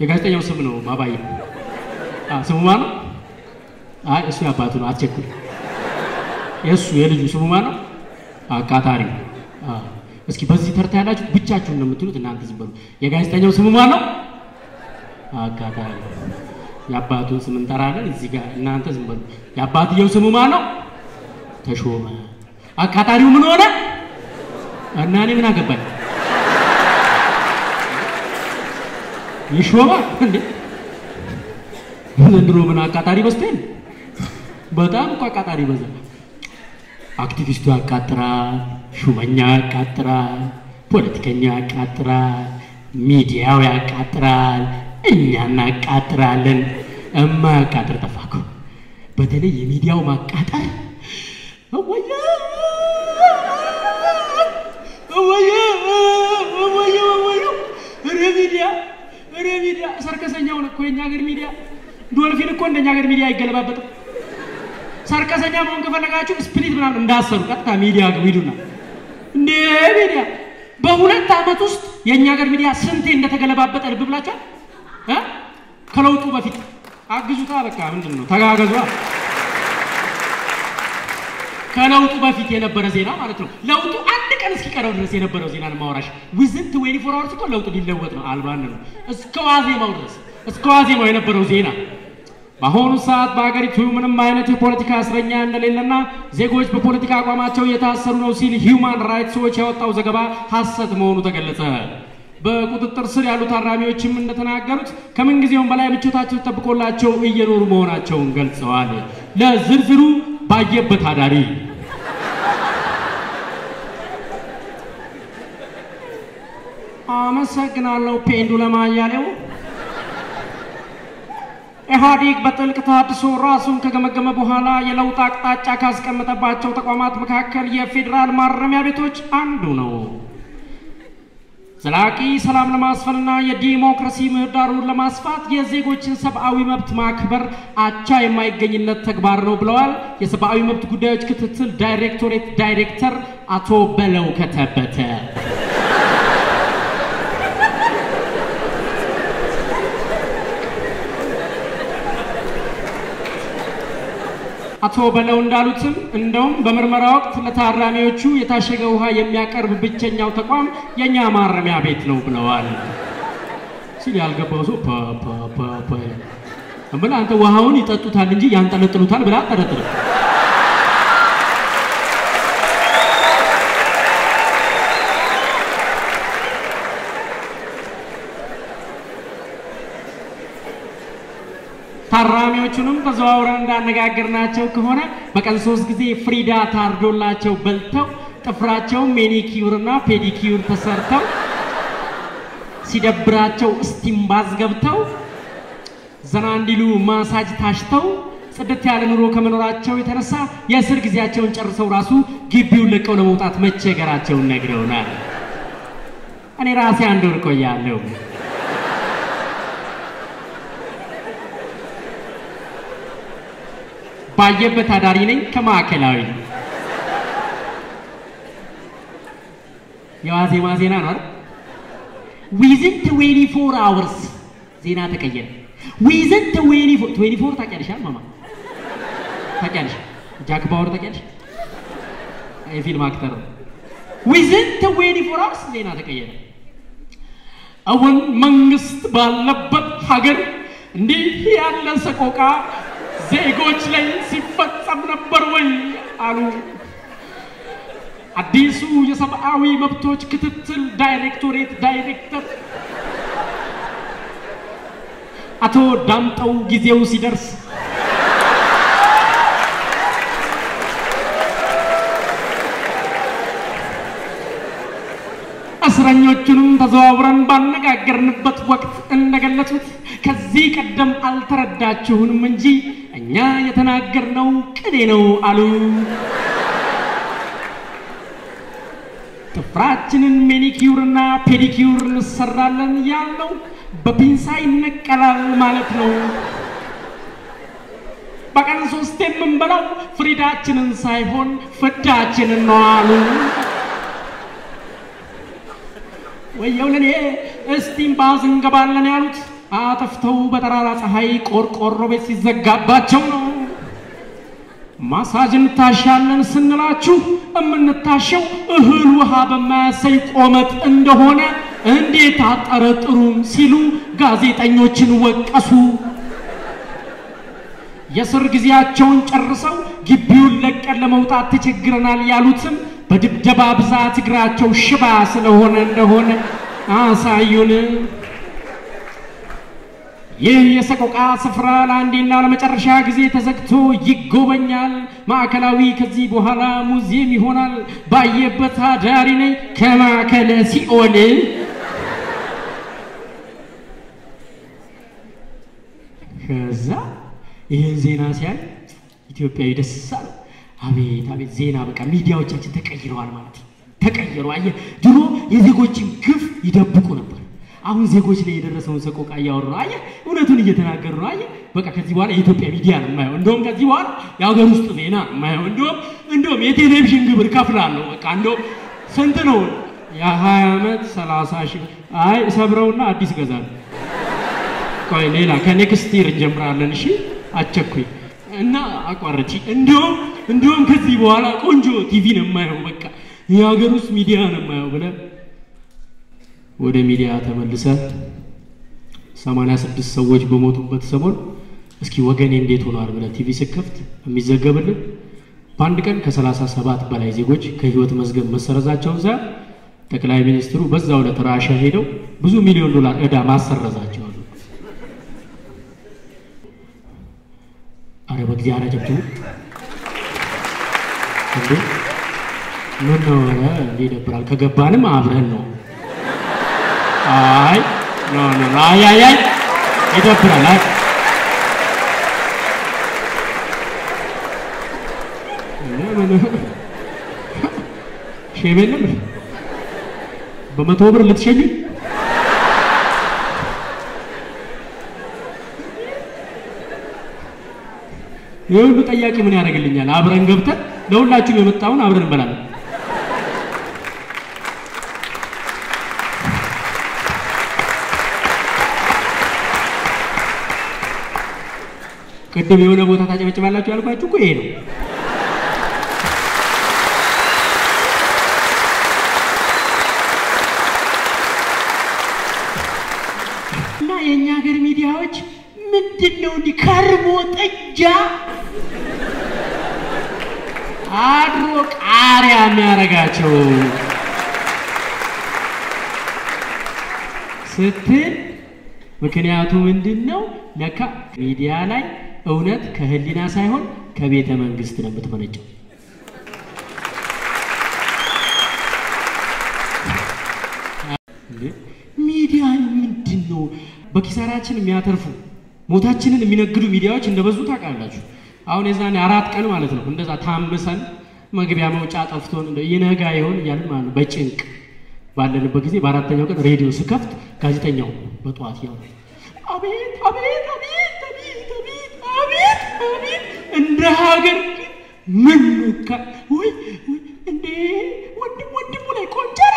Speaker 1: የጋዜጠኛው ስም ነው ባባዬ። ስሙ ማን ነው? አይ እሱ የአባቱ ነው። አትቸኩል። የእሱ የልጁ ስሙ ማን ነው? አቃጣሪው። እስኪ በዚህ ተርታ ያላችሁ ብቻችሁን ነው የምትሉት እናንተ ዝም በሉ። የጋዜጠኛው ስሙ ማን ነው? አቃጣሪ የአባቱን ስም እንጠራለን እዚህ ጋር እናንተ ዝም በሉ። የአባትየው ስሙ ማን ነው? ተሾመ። አቃጣሪው ምን ሆነ? እና እኔ ምን አገባኝ? ይሾማል እንዴ? ዘንድሮ ምን አቃጣሪ በዝቷል? በጣም እኮ አቃጣሪ በዛ። አክቲቪስቱ ያቃጥራል፣ ሹመኛ ያቃጥራል፣ ፖለቲከኛ ያቃጥራል፣ ሚዲያው ያቃጥራል፣ እኛ እናቃጥራለን። እማያቃጥር ጠፋ እኮ። በተለይ የሚዲያው ማቃጠር። ሚዲያ! ኧረ ሰርከሰኛው እኮ የኛ ሀገር ሚዲያ። ዶልፊን እኮ እንደኛ ሀገር ሚዲያ አይገለባበጥም። ሰርከሰኛ መሆን ከፈለጋችሁ split ምናምን እንዳሰሩ። ቀጥታ ሚዲያ ግቡ ሂዱና። እንዴ ሚዲያ! በሁለት ዓመት ውስጥ የእኛ ሀገር ሚዲያ ስንቴ እንደተገለባበጠ ልብ ብላችኋል ከለውጡ በፊት አግዙታ በቃ ምንድን ነው ተጋገዟ። ከለውጡ በፊት የነበረ ዜና ማለት ነው። ለውጡ አንድ ቀን እስኪቀረው ድረስ የነበረው ዜና ማውራሽ within twenty four hours እኮ ለውጡ ሊለወጥ ነው አልባን ነው። እስከ ዋዜማው ድረስ እስከ ዋዜማው የነበረው ዜና። በአሁኑ ሰዓት በሀገሪቱ ምንም አይነት የፖለቲካ እስረኛ እንደሌለና ዜጎች በፖለቲካ አቋማቸው እየታሰሩ ነው ሲል Human Rights Watch ያወጣው ዘገባ ሐሰት መሆኑ ተገለጸ። በቁጥጥር ስር ያሉ ታራሚዎችም እንደተናገሩት ከምንጊዜውም በላይ ምቾታቸው ተጠብቆላቸው እየኖሩ መሆናቸውን ገልጸዋል። ለዝርዝሩ ባየበት አዳሪ አመሰግናለሁ። ፔንዱለም አያሌው ኢህአዴግ በጥልቅ ተሃድሶ ራሱን ከገመገመ በኋላ የለውጥ አቅጣጫ ካስቀመጠባቸው ተቋማት መካከል የፌዴራል ማረሚያ ቤቶች አንዱ ነው። ዘላቂ ሰላም ለማስፈንና የዲሞክራሲ ምህዳሩን ለማስፋት የዜጎችን ሰብአዊ መብት ማክበር አቻ የማይገኝለት ተግባር ነው ብለዋል የሰብአዊ መብት ጉዳዮች ክትትል ዳይሬክቶሬት ዳይሬክተር አቶ በለው ከተበተ። አቶ በለው እንዳሉትም እንደውም በምርመራ ወቅት ለታራሚዎቹ የታሸገ ውሃ የሚያቀርብ ብቸኛው ተቋም የእኛ ማረሚያ ቤት ነው ብለዋል። ሲል ያልገባው ሰው ብላ አንተ ውሃውን ይጠጡታል እንጂ ያንጠለጥሉታል ብላ ጠረጥረ ታራሚዎቹንም ተዘዋውረን እንዳነጋገርናቸው ከሆነ በቀን ሶስት ጊዜ ፍሪዳ ታርዶላቸው በልተው ጥፍራቸውን manicure ና pedicure ተሰርተው ሲደብራቸው steam bath ገብተው ዘና እንዲሉ ማሳጅ ታሽተው ጽድት ያለ ኑሮ ከመኖራቸው የተነሳ የእስር ጊዜያቸውን ጨርሰው ራሱ ግቢውን ለቀው ለመውጣት መቸገራቸውን ነግረውናል። እኔ ራሴ አንድ ወር ቆያለሁ። ባየበት አዳሪ ነኝ ከማዕከላዊ የዋዜማ ዜና ነው አይደል? within twenty four hours ዜና ተቀየረ። within twenty four twenty four ታውቂያለሽ ማማ ታውቂያለሽ? ጃክ ባወር ታውቂያለሽ? የፊልም actor ነው። within twenty four hours ዜና ተቀየረ። አሁን መንግስት ባለበት ሀገር እንዲህ ያለ ሰቆቃ ዜጎች ላይ ሲፈጸም ነበር ወይ አሉ። አዲሱ የሰብአዊ መብቶች ክትትል ዳይሬክቶሬት ዳይሬክተር አቶ ዳምጠው ጊዜው ሲደርስ እስረኞቹንም ተዘዋውረን ባነጋገርንበት ወቅት እንደገለጹት ከዚህ ቀደም አልተረዳችሁንም እንጂ እኛ የተናገርነው ቅኔ ነው አሉ። ጥፍራችንን ሜኒኪዩርና ፔዲኪዩር እንሰራለን ያልነው በፒንሳ ይነቀላል ማለት ነው። በቀን ሶስት የምንበላው ፍሪዳችንን ሳይሆን ፍዳችንን ነው አሉ። ወየው ለኔ እስቲም ባዝ እንገባለን ያሉት አጥፍተው በጠራራ ፀሐይ ቆርቆሮ ቤት ሲዘጋባቸው ነው። ማሳጅ እንታሻለን ስንላችሁ የምንታሸው እህል ውሃ በማያሰይ ቆመጥ እንደሆነ እንዴት አጠረጥሩም ሲሉ ጋዜጠኞችን ወቀሱ። የስር ጊዜያቸውን ጨርሰው ግቢውን ለቀን ለመውጣት ተቸግረናል ያሉትም በድብደባ ብዛት እግራቸው ሽባ ስለሆነ እንደሆነ አሳዩን። ይህ የሰቆቃ ስፍራ ለአንዴና ለመጨረሻ ጊዜ ተዘግቶ ይጎበኛል። ማዕከላዊ ከዚህ በኋላ ሙዚየም ይሆናል። ባየበት አዳሪ ነኝ ከማዕከለ ሲኦል ከዛ ይህን ዜና ሲያይ ኢትዮጵያዊ ደስ አለው። አቤት አቤት ዜና በቃ ሚዲያዎቻችን ተቀይረዋል ማለት ነው። ተቀየሩ። ድሮ የዜጎችን ግፍ ይደብቁ ነበር። አሁን ዜጎች ላይ የደረሰውን ሰቆቃ እያወሩ ነው። እውነቱን እየተናገሩ ነው። አየህ በቃ ከዚህ በኋላ የኢትዮጵያ ሚዲያ ነው የማየው። እንደውም ከዚህ በኋላ የሀገር ውስጥ ዜና የማየው። እንደውም እንደውም የቴሌቪዥን ግብር ከፍላለሁ። በቃ እንደውም ስንት ነው? የሀያ ዓመት ሰላሳ ሺህ አይ ሰብረውና አዲስ ገዛለሁ። ቆይ ሌላ ከ next year እንጀምራለን። እሺ አቸኩኝ እና አቋረች። እንዲሁም እንዲሁም ከዚህ በኋላ ቆንጆ ቲቪ ነው የማየው። በቃ የሀገር ውስጥ ሚዲያ ነው የማየው ብለህ ወደ ሚዲያ ተመልሰ 86 ሰዎች በሞቱበት ሰሞን እስኪ ወገኔ እንዴት ሆኗል ብለህ ቲቪ ስከፍት የሚዘገብልን በአንድ ቀን ከ37 በላይ ዜጎች ከህይወት መዝገብ መሰረዛቸውን ዛ ጠቅላይ ሚኒስትሩ በዛው ዕለት ሄደው ብዙ ሚሊዮን ዶላር ዕዳ ማሰረዛቸው በእግዚአብሔር አጨብጭቡ እንዴ! ምን ነው? እንዴ ይደብራል። ከገባንም አብረን ነው። አይ no no አይ አይ አይ ይደብራል። አይ ሼም የለም በመቶ ብር ልትሸኝ ይህ ሁሉ ጠያቂ ምን ያደርግልኛል? አብረን ገብተን ለሁላችሁም የመጣውን አብረን እንበላለን። ቅድም የሆነ ቦታ ታጨበጭባላችሁ ያልኳችሁ እኮ ይሄ ነው። እና የእኛ ሀገር ሚዲያዎች ምንድን ነው እንዲህ ከርሞ ጠጃ አድሮ ቃሪያ የሚያደርጋቸው ስትል ምክንያቱ ምንድን ነው? ለካ ሚዲያ ላይ እውነት ከህሊና ሳይሆን ከቤተ መንግስት ነው የምትመነጨው። ሚዲያ ምንድን ነው? በኪሳራችን የሚያተርፉ ሞታችንን የሚነግዱ ሚዲያዎች እንደበዙ ታውቃላችሁ። አሁን የዛኔ አራት ቀን ማለት ነው እንደዛ ታምሰን መግቢያ መውጫ ጠፍቶን ይነጋ ይሆን እያልን ማለት ነው። በጭንቅ ባለንበት ጊዜ በአራተኛው ቀን ሬዲዮ ስከፍት ጋዜጠኛው በጠዋት ያው አቤት አቤት አቤት አቤት አቤት! እንደ ሀገር ምን ነካ ወይ እንዴ! ወንድም ወንድሙ ላይ ቆንጨራ!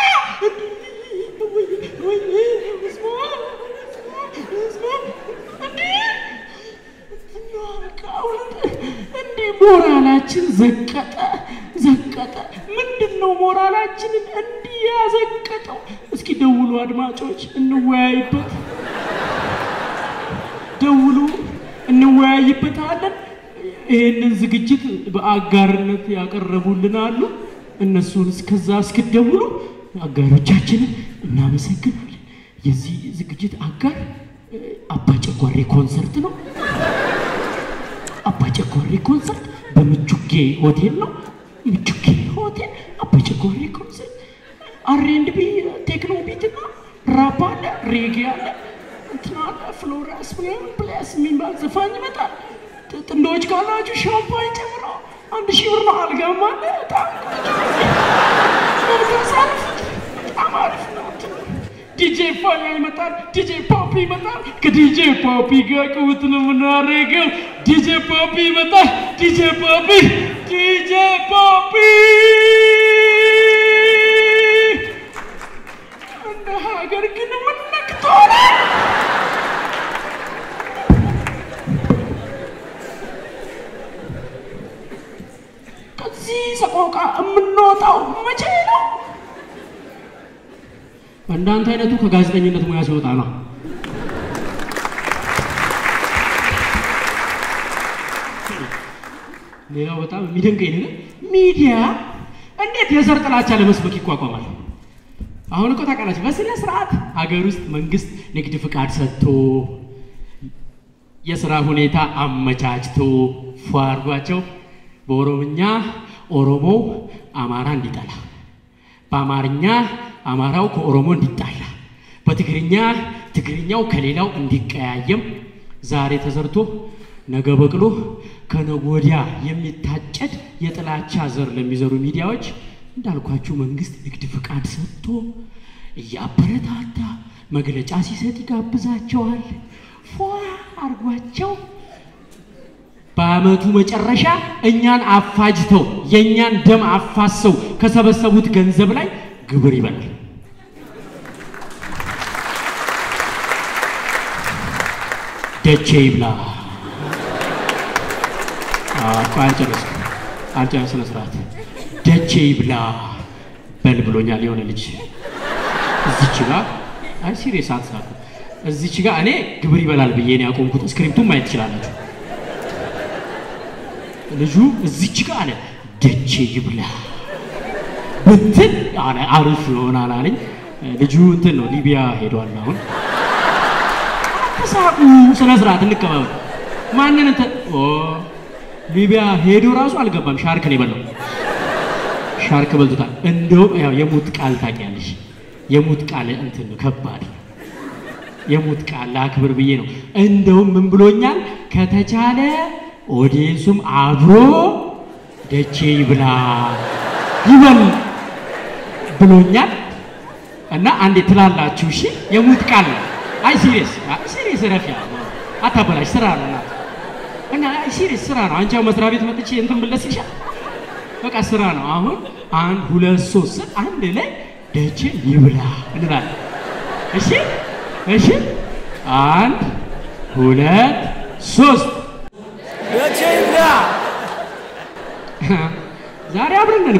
Speaker 1: ሞራላችን ዘቀጠ ዘቀጠ። ምንድን ነው ሞራላችንን እንዲህ ያዘቀጠው? እስኪ ደውሉ አድማጮች፣ እንወያይበት። ደውሉ፣ እንወያይበታለን። ይህንን ዝግጅት በአጋርነት ያቀረቡልን አሉ። እነሱን እስከዛ እስክደውሉ አጋሮቻችንን እናመሰግናለን። የዚህ ዝግጅት አጋር አባ ጨጓሬ ኮንሰርት ነው። አባ ኮንሰርት በምቹጌ ሆቴል ነው። ሆቴል አባ ጨጓሬ ኮንሰርት R and B techno beat እና ራፕ አለ፣ ሬጌ አለ፣ እንትና አለ፣ ፍሎራስ ምናምን ፕላስ የሚባል ዘፋኝ ይመጣል። ጥንዶች ካላችሁ ሻምፓኝ ጨምሮ አንድ ሺህ ብር ነው። አልጋም አለ። በጣም በጣም አሪፍ ነው። DJ Fangai Matar, DJ Poppy Matar, ke DJ Poppy ke aku betul menarik ke? DJ Poppy Matar, DJ Poppy, DJ Poppy. Anda agar kena. እንዳንተ አይነቱ ከጋዜጠኝነት ሙያ ሲወጣ ነው። ሌላው በጣም የሚደንቀኝ ነገር ሚዲያ እንዴት የዘር ጥላቻ ለመስበክ ይቋቋማል? አሁን እኮ ታውቃላችሁ፣ በስነ ስርዓት ሀገር ውስጥ መንግስት ንግድ ፍቃድ ሰጥቶ የስራ ሁኔታ አመቻችቶ ፏ አድርጓቸው በኦሮምኛ ኦሮሞው አማራ እንዲጠላ፣ በአማርኛ አማራው ከኦሮሞ እንዲጣላ፣ በትግርኛ ትግርኛው ከሌላው እንዲቀያየም ዛሬ ተዘርቶ ነገ በቅሎ ከነገ የሚታጨድ የጥላቻ ዘር ለሚዘሩ ሚዲያዎች እንዳልኳችሁ መንግስት ንግድ ፍቃድ ሰጥቶ እያበረታታ መግለጫ ሲሰጥ ይጋብዛቸዋል። ፏ አርጓቸው በአመቱ መጨረሻ እኛን አፋጅተው የእኛን ደም አፋሰው ከሰበሰቡት ገንዘብ ላይ ግብር ይበላል። ደቼ ይብላ። አልጨረስም አልጨረስም። ስነ ስርዓት ደቼ ይብላ በል ብሎኛል የሆነ ልጅ እዚች ጋ አይ serious አትሳቁ። እዚች ጋ እኔ ግብር ይበላል ብዬ ነው ያቆምኩት። script ኡን ማየት ትችላላችሁ። ልጁ እዚች ጋ አለ ደቼ ይብላ ብትል አሪፍ ይሆናል አለኝ። ልጁ እንትን ነው ሊቢያ ሄዷል አሁን። ተሳቁ፣ ስነ ስርዓት እንቀባበል። ማንን oh ሊቢያ ሄዶ ራሱ አልገባም። ሻርክ ነው የበላው። ሻርክ በልቶታል። እንደውም ያው የሙት ቃል ታውቂያለሽ፣ የሙት ቃል እንትን ነው ከባድ የሙት ቃል ለአክብር ብዬ ነው። እንደውም ምን ብሎኛል? ከተቻለ audience ኡም አብሮ ደቼ ይብላ ይበል ብሎኛል። እና አንዴ ትላላችሁ። እሺ የሙት ቃል አይ serious serious ረፊያ አታበላሽ፣ ስራ ነው እና እና serious ስራ ነው። አንቺ ያው መስሪያ ቤት መጥቼ እንትን ብለስ ይሻል በቃ ስራ ነው። አሁን አንድ ሁለት ሶስት ስል አንድ ላይ ደቼ ይብላ እንላለን። እሺ እሺ፣ አንድ ሁለት ሶስት
Speaker 7: ደቼ ይብላ።
Speaker 1: ዛሬ አብረን ነን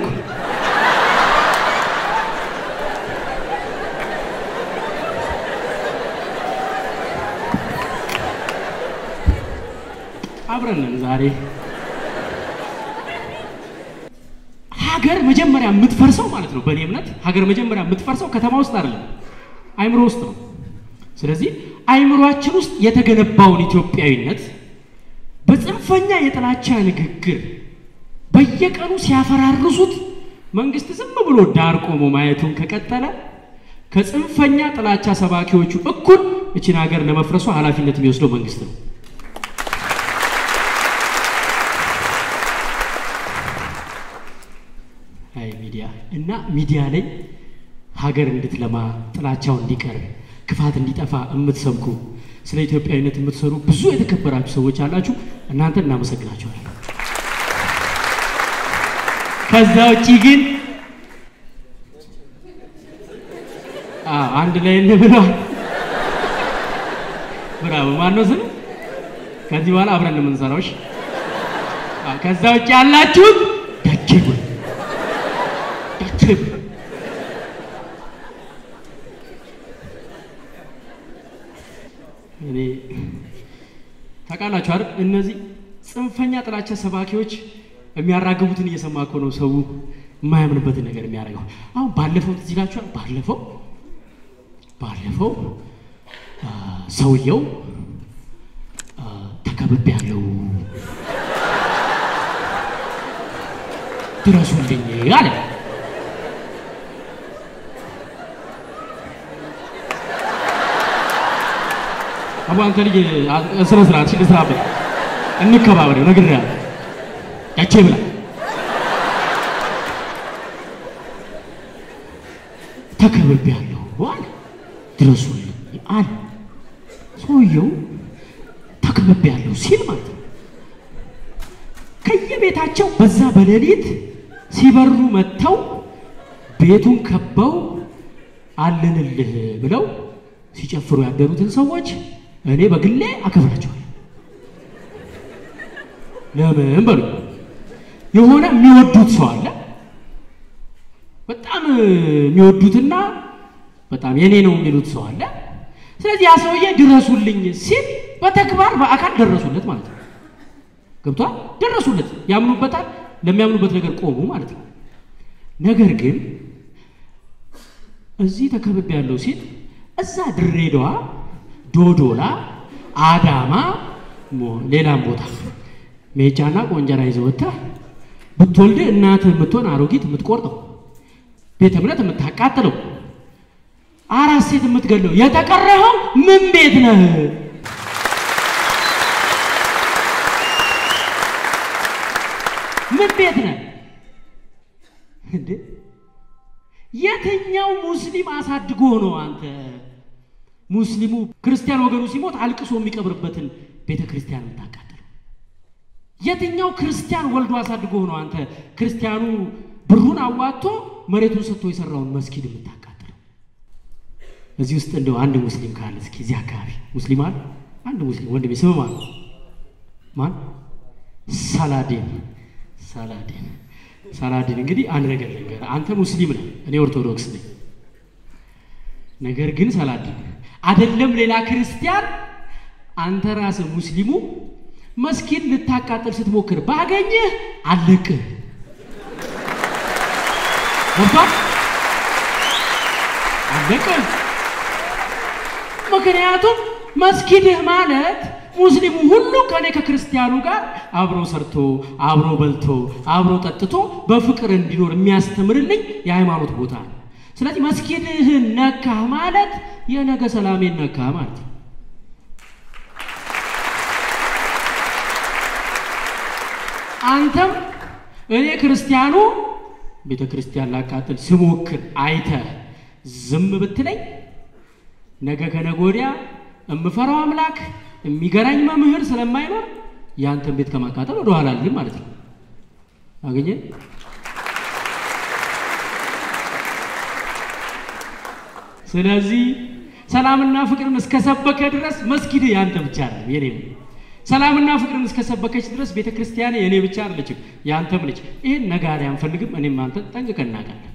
Speaker 1: አብረን ነን ዛሬ። ሀገር መጀመሪያ የምትፈርሰው ማለት ነው። በእኔ እምነት ሀገር መጀመሪያ የምትፈርሰው ከተማ ውስጥ አይደለም፣ አይምሮ ውስጥ ነው። ስለዚህ አይምሯችን ውስጥ የተገነባውን ኢትዮጵያዊነት በጽንፈኛ የጥላቻ ንግግር በየቀኑ ሲያፈራርሱት መንግስት ዝም ብሎ ዳር ቆሞ ማየቱን ከቀጠለ ከጽንፈኛ ጥላቻ ሰባኪዎቹ እኩል እችን ሀገር ለመፍረሷ ኃላፊነት የሚወስደው መንግስት ነው። አይ ሚዲያ እና ሚዲያ ላይ ሀገር እንድትለማ ጥላቻው እንዲቀር ክፋት እንዲጠፋ የምትሰብኩ ስለ ኢትዮጵያዊነት የምትሰሩ ብዙ የተከበራችሁ ሰዎች አላችሁ። እናንተን እናመሰግናቸዋለን። ከዛ ውጭ ግን አንድ ላይ እንብለዋል። ብራቮ። ማነው ስም? ከዚህ በኋላ አብረን የምንሰራው። ከዛ ውጭ ያላችሁት ደቼ ብሉ፣ ደቼ ብሉ። እኔ ታውቃላችሁ አይደል? እነዚህ ጽንፈኛ ጥላቻ ሰባኪዎች የሚያራግቡትን እየሰማ እኮ ነው ሰው የማያምንበትን ነገር የሚያደርገው። አሁን ባለፈው ትዝ ይላችኋል። ባለፈው ባለፈው ሰውየው ተከብቤ ያለው ድረሱልኝ አለ። አቡ አንተ ልጅ ስነ ስርዓት እሺ፣ ልስራበት፣ እንከባበር፣ ነግሬሃለሁ። ያቼ ብላ ተከብቤያለሁ አለ። ድረሱልኝ አለ። ሰውየው ተከብቤያለሁ ሲል ማለት ነው ከየቤታቸው በዛ በሌሊት ሲበሩ መጥተው ቤቱን ከበው አለንልህ ብለው ሲጨፍሩ ያደሩትን ሰዎች እኔ በግሌ አከብራቸዋለሁ። ለምን በሉ የሆነ የሚወዱት ሰው አለ። በጣም የሚወዱትና በጣም የኔ ነው የሚሉት ሰው አለ። ስለዚህ ያ ሰውዬ ድረሱልኝ ሲል በተግባር በአካል ደረሱለት ማለት ነው። ገብቷል? ደረሱለት፣ ያምኑበታል። ለሚያምኑበት ነገር ቆሙ ማለት ነው። ነገር ግን እዚህ ተከብቤ ያለው ሲል እዛ ድሬዳዋ፣ ዶዶላ፣ አዳማ፣ ሌላም ቦታ ሜጫና ቆንጀራ ይዘህ ወጥተህ ብትወልድ እናትህ የምትሆን አሮጊት የምትቆርጠው ቤተ እምነት የምታቃጥለው አራት ሴት የምትገለው የተቀረኸው ምን ቤት ነህ? ምን ቤት ነህ እንዴ? የትኛው ሙስሊም አሳድጎ ነው አንተ ሙስሊሙ ክርስቲያን ወገኑ ሲሞት አልቅሶ የሚቀብርበትን ቤተ ክርስቲያን የምታቃጥለው? የትኛው ክርስቲያን ወልዶ አሳድጎ ነው አንተ ክርስቲያኑ ብሩን አዋጥቶ መሬቱን ሰጥቶ የሰራውን መስጊድ የምታቃጥለው? እዚህ ውስጥ እንደው አንድ ሙስሊም ካለ እስኪ እዚህ አካባቢ ሙስሊም አለ? አንድ ሙስሊም ወንድሜ ስም ማን? ማን? ሳላዲን ሳላዲን ሳላዲን። እንግዲህ አንድ ነገር ልንገርህ፣ አንተ ሙስሊም ነህ፣ እኔ ኦርቶዶክስ ነኝ። ነገር ግን ሳላዲን አይደለም ሌላ ክርስቲያን፣ አንተ ራስህ ሙስሊሙ መስጊድ ልታቃጥል ስትሞክር ባገኘህ አለቅህ። ገባህ? አለቅህ። ምክንያቱም መስጊድህ ማለት ሙስሊሙ ሁሉ ከኔ ከክርስቲያኑ ጋር አብሮ ሰርቶ አብሮ በልቶ አብሮ ጠጥቶ በፍቅር እንዲኖር የሚያስተምርልኝ የሃይማኖት ቦታ ነው። ስለዚህ መስጊድህን ነካህ ማለት የነገ ሰላሜን ነካህ ማለት ነው። አንተም እኔ ክርስቲያኑ ቤተ ክርስቲያን ላቃጥል ስሞክር አይተህ ዝም ብትለኝ ነገ ከነገ ወዲያ እምፈራው አምላክ የሚገራኝ መምህር ስለማይኖር ያንተን ቤት ከማቃጠል ወደ ኋላ አልልም ማለት ነው። አገኘ ስለዚህ ሰላምና ፍቅርን እስከሰበከ ድረስ መስጊድ ያንተ ብቻ ነው፣ የኔ ሰላምና ፍቅርን እስከሰበከች ድረስ ቤተ ክርስቲያን የእኔ ብቻ አይደለችም፣ ያንተም ነች። ይህን ነጋሪ አንፈልግም። እኔም አንተ ጠንቅቀን እናውቃለን።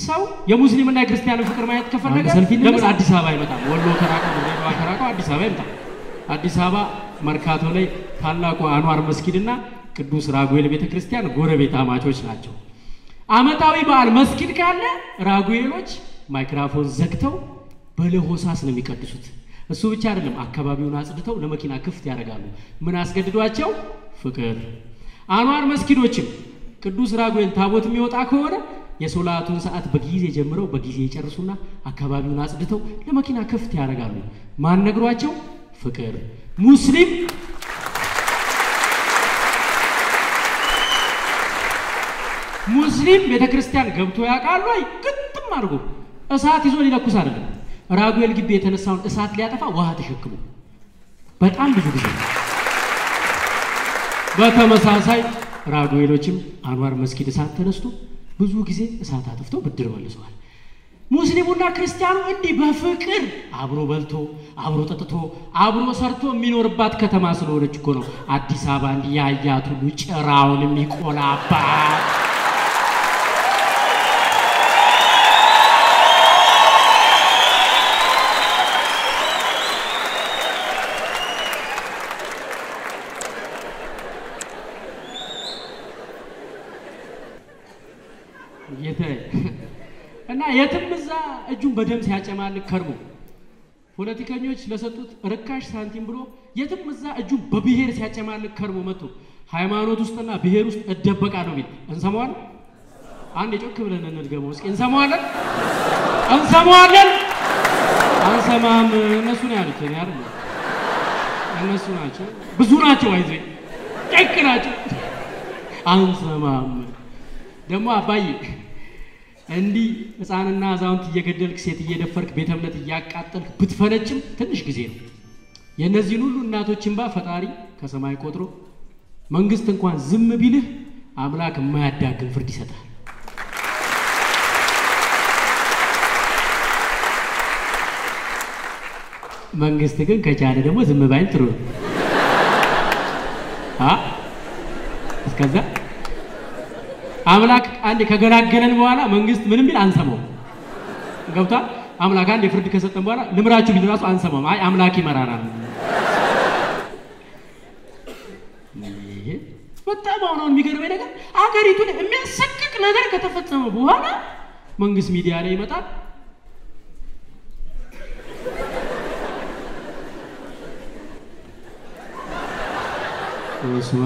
Speaker 1: ሰው የሙስሊምና የክርስቲያንን ፍቅር ማየት ከፈለገ ለምን? አዲስ አበባ አይመጣም? ወሎ ከራቀው፣ ድሬዳዋ ከራቀው አዲስ አበባ ይምጣ። አዲስ አበባ መርካቶ ላይ ታላቁ አንዋር መስጊድና ቅዱስ ራጉኤል ቤተ ክርስቲያን ጎረቤት አማቾች ናቸው። አመታዊ በዓል መስጊድ ካለ ራጉኤሎች ማይክራፎን ዘግተው በለሆሳስ ነው የሚቀድሱት። እሱ ብቻ አይደለም፣ አካባቢውን አጽድተው ለመኪና ክፍት ያደርጋሉ። ምን አስገድዷቸው? ፍቅር። አንዋር መስጊዶችም ቅዱስ ራጉኤል ታቦት የሚወጣ ከሆነ የሶላቱን ሰዓት በጊዜ ጀምረው በጊዜ ይጨርሱና አካባቢውን አጽድተው ለመኪና ክፍት ያደርጋሉ። ማን ነግሯቸው? ፍቅር። ሙስሊም ሙስሊም ቤተ ክርስቲያን ገብቶ ያውቃሉ? አይ ግጥም አድርጎ እሳት ይዞ ሊለኩስ አይደለም። ራጉኤል ግቢ የተነሳውን እሳት ሊያጠፋ ውሃ ተሸክሞ በጣም ብዙ ጊዜ በተመሳሳይ ራጉኤሎችም አንዋር መስጊድ እሳት ተነስቶ ብዙ ጊዜ እሳት አጥፍተው ብድር መልሰዋል። ሙስሊሙና ክርስቲያኑ እንዲህ በፍቅር አብሮ በልቶ አብሮ ጠጥቶ አብሮ ሰርቶ የሚኖርባት ከተማ ስለሆነች እኮ ነው አዲስ አበባ እንዲህ ያያት ሁሉ ጭራውን የሚቆላባት። እና የትም እጁን በደም ሲያጨማልቅ ከርሞ ፖለቲከኞች ለሰጡት ርካሽ ሳንቲም ብሎ የትም እዛ እጁን በብሔር ሲያጨማልቅ ከርሞ መጥቶ ሃይማኖት ውስጥና ብሔር ውስጥ እደበቃለሁ ቢል እንሰማዋለን? አንድ የጮክ ብለን እንድገመው እስኪ እንሰማዋለን? እንሰማዋለን? አንሰማም። እነሱ ነው ያሉት፣ እኔ አይደለም። እነሱ ናቸው፣ ብዙ ናቸው፣ አይዞ ጨቅ ናቸው። አንሰማም ደግሞ አባዬ እንዲህ ሕፃንና አዛውንት እየገደልክ ሴት እየደፈርክ ቤተ እምነት እያቃጠልክ ብትፈነጭም ትንሽ ጊዜ ነው። የእነዚህን ሁሉ እናቶች እንባ ፈጣሪ ከሰማይ ቆጥሮ መንግስት እንኳን ዝም ቢልህ አምላክ የማያዳግም ፍርድ ይሰጣል። መንግስት ግን ከቻለ ደግሞ ዝም ባይል ጥሩ ነው። እስከዛ አምላክ አንዴ ከገላገለን በኋላ መንግስት ምንም ቢል አንሰማው። ገብቷል? አምላክ አንዴ ፍርድ ከሰጠን በኋላ ልምራችሁ ቢል ራሱ አንሰማም። አይ አምላክ ይመራናል። በጣም አሁን አሁን የሚገርመኝ ነገር አገሪቱ ላይ የሚያሰቅቅ ነገር ከተፈጸመ በኋላ መንግስት ሚዲያ ላይ ይመጣል። በስመ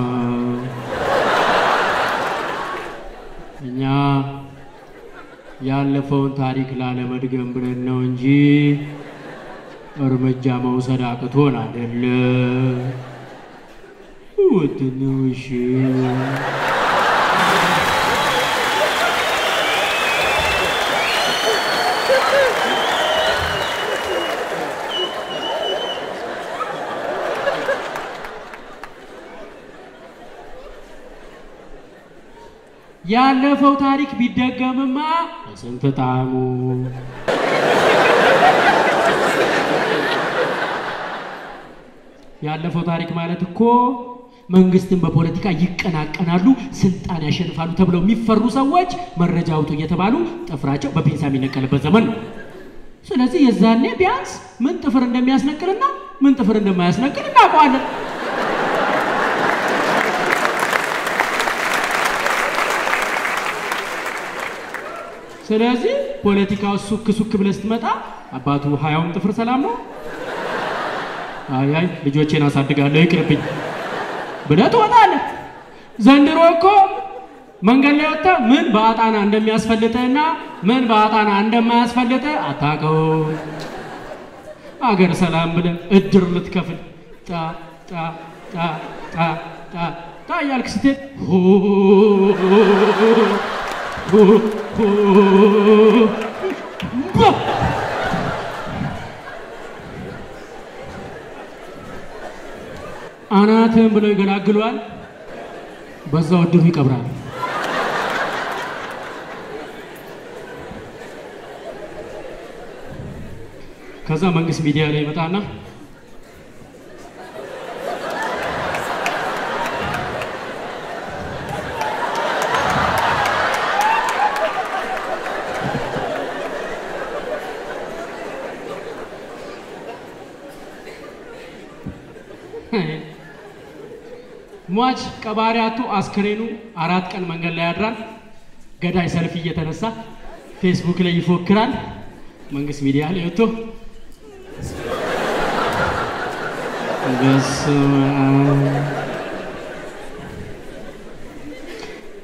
Speaker 1: እኛ ያለፈውን ታሪክ ላለመድገም ብለን ነው እንጂ እርምጃ መውሰድ አቅቶን አይደለም። ወትንሽ ያለፈው ታሪክ ቢደገምማ በስንት ጣዕሙ ያለፈው ታሪክ ማለት እኮ መንግስትን በፖለቲካ ይቀናቀናሉ፣ ስልጣን ያሸንፋሉ ተብለው የሚፈሩ ሰዎች መረጃ አውጡ እየተባሉ ጥፍራቸው በፒንሳ የሚነቀልበት ዘመን ነው። ስለዚህ የዛኔ ቢያንስ ምን ጥፍር እንደሚያስነቅልና ምን ጥፍር እንደማያስነቅል እናውቀዋለን። ስለዚህ ፖለቲካው ሱክ ሱክ ብለህ ስትመጣ አባቱ ሀያውም ጥፍር ሰላም ነው። አይ አይ ልጆቼን አሳድጋለሁ ይቅርብኝ ብለህ ትወጣለህ። ዘንድሮ እኮ መንገድ ላይ ወጥተህ ምን በአጣና እንደሚያስፈልጥህና ምን በአጣና እንደማያስፈልጥህ አታውቀውም። አገር ሰላም ብለህ እድር ልትከፍል ጣ ጣ ጣ ጣ ጣ ጣ እያልክ ስትሄድ አናትህን ብለው ይገላግሏል። በዛው እድሩ ይቀብራል። ከዛ መንግስት ሚዲያ ላይ ይመጣና ሟች ቀባሪ አቶ አስክሬኑ አራት ቀን መንገድ ላይ ያድራል። ገዳይ ሰልፍ እየተነሳ ፌስቡክ ላይ ይፎክራል። መንግስት ሚዲያ ላይ ወጥቶ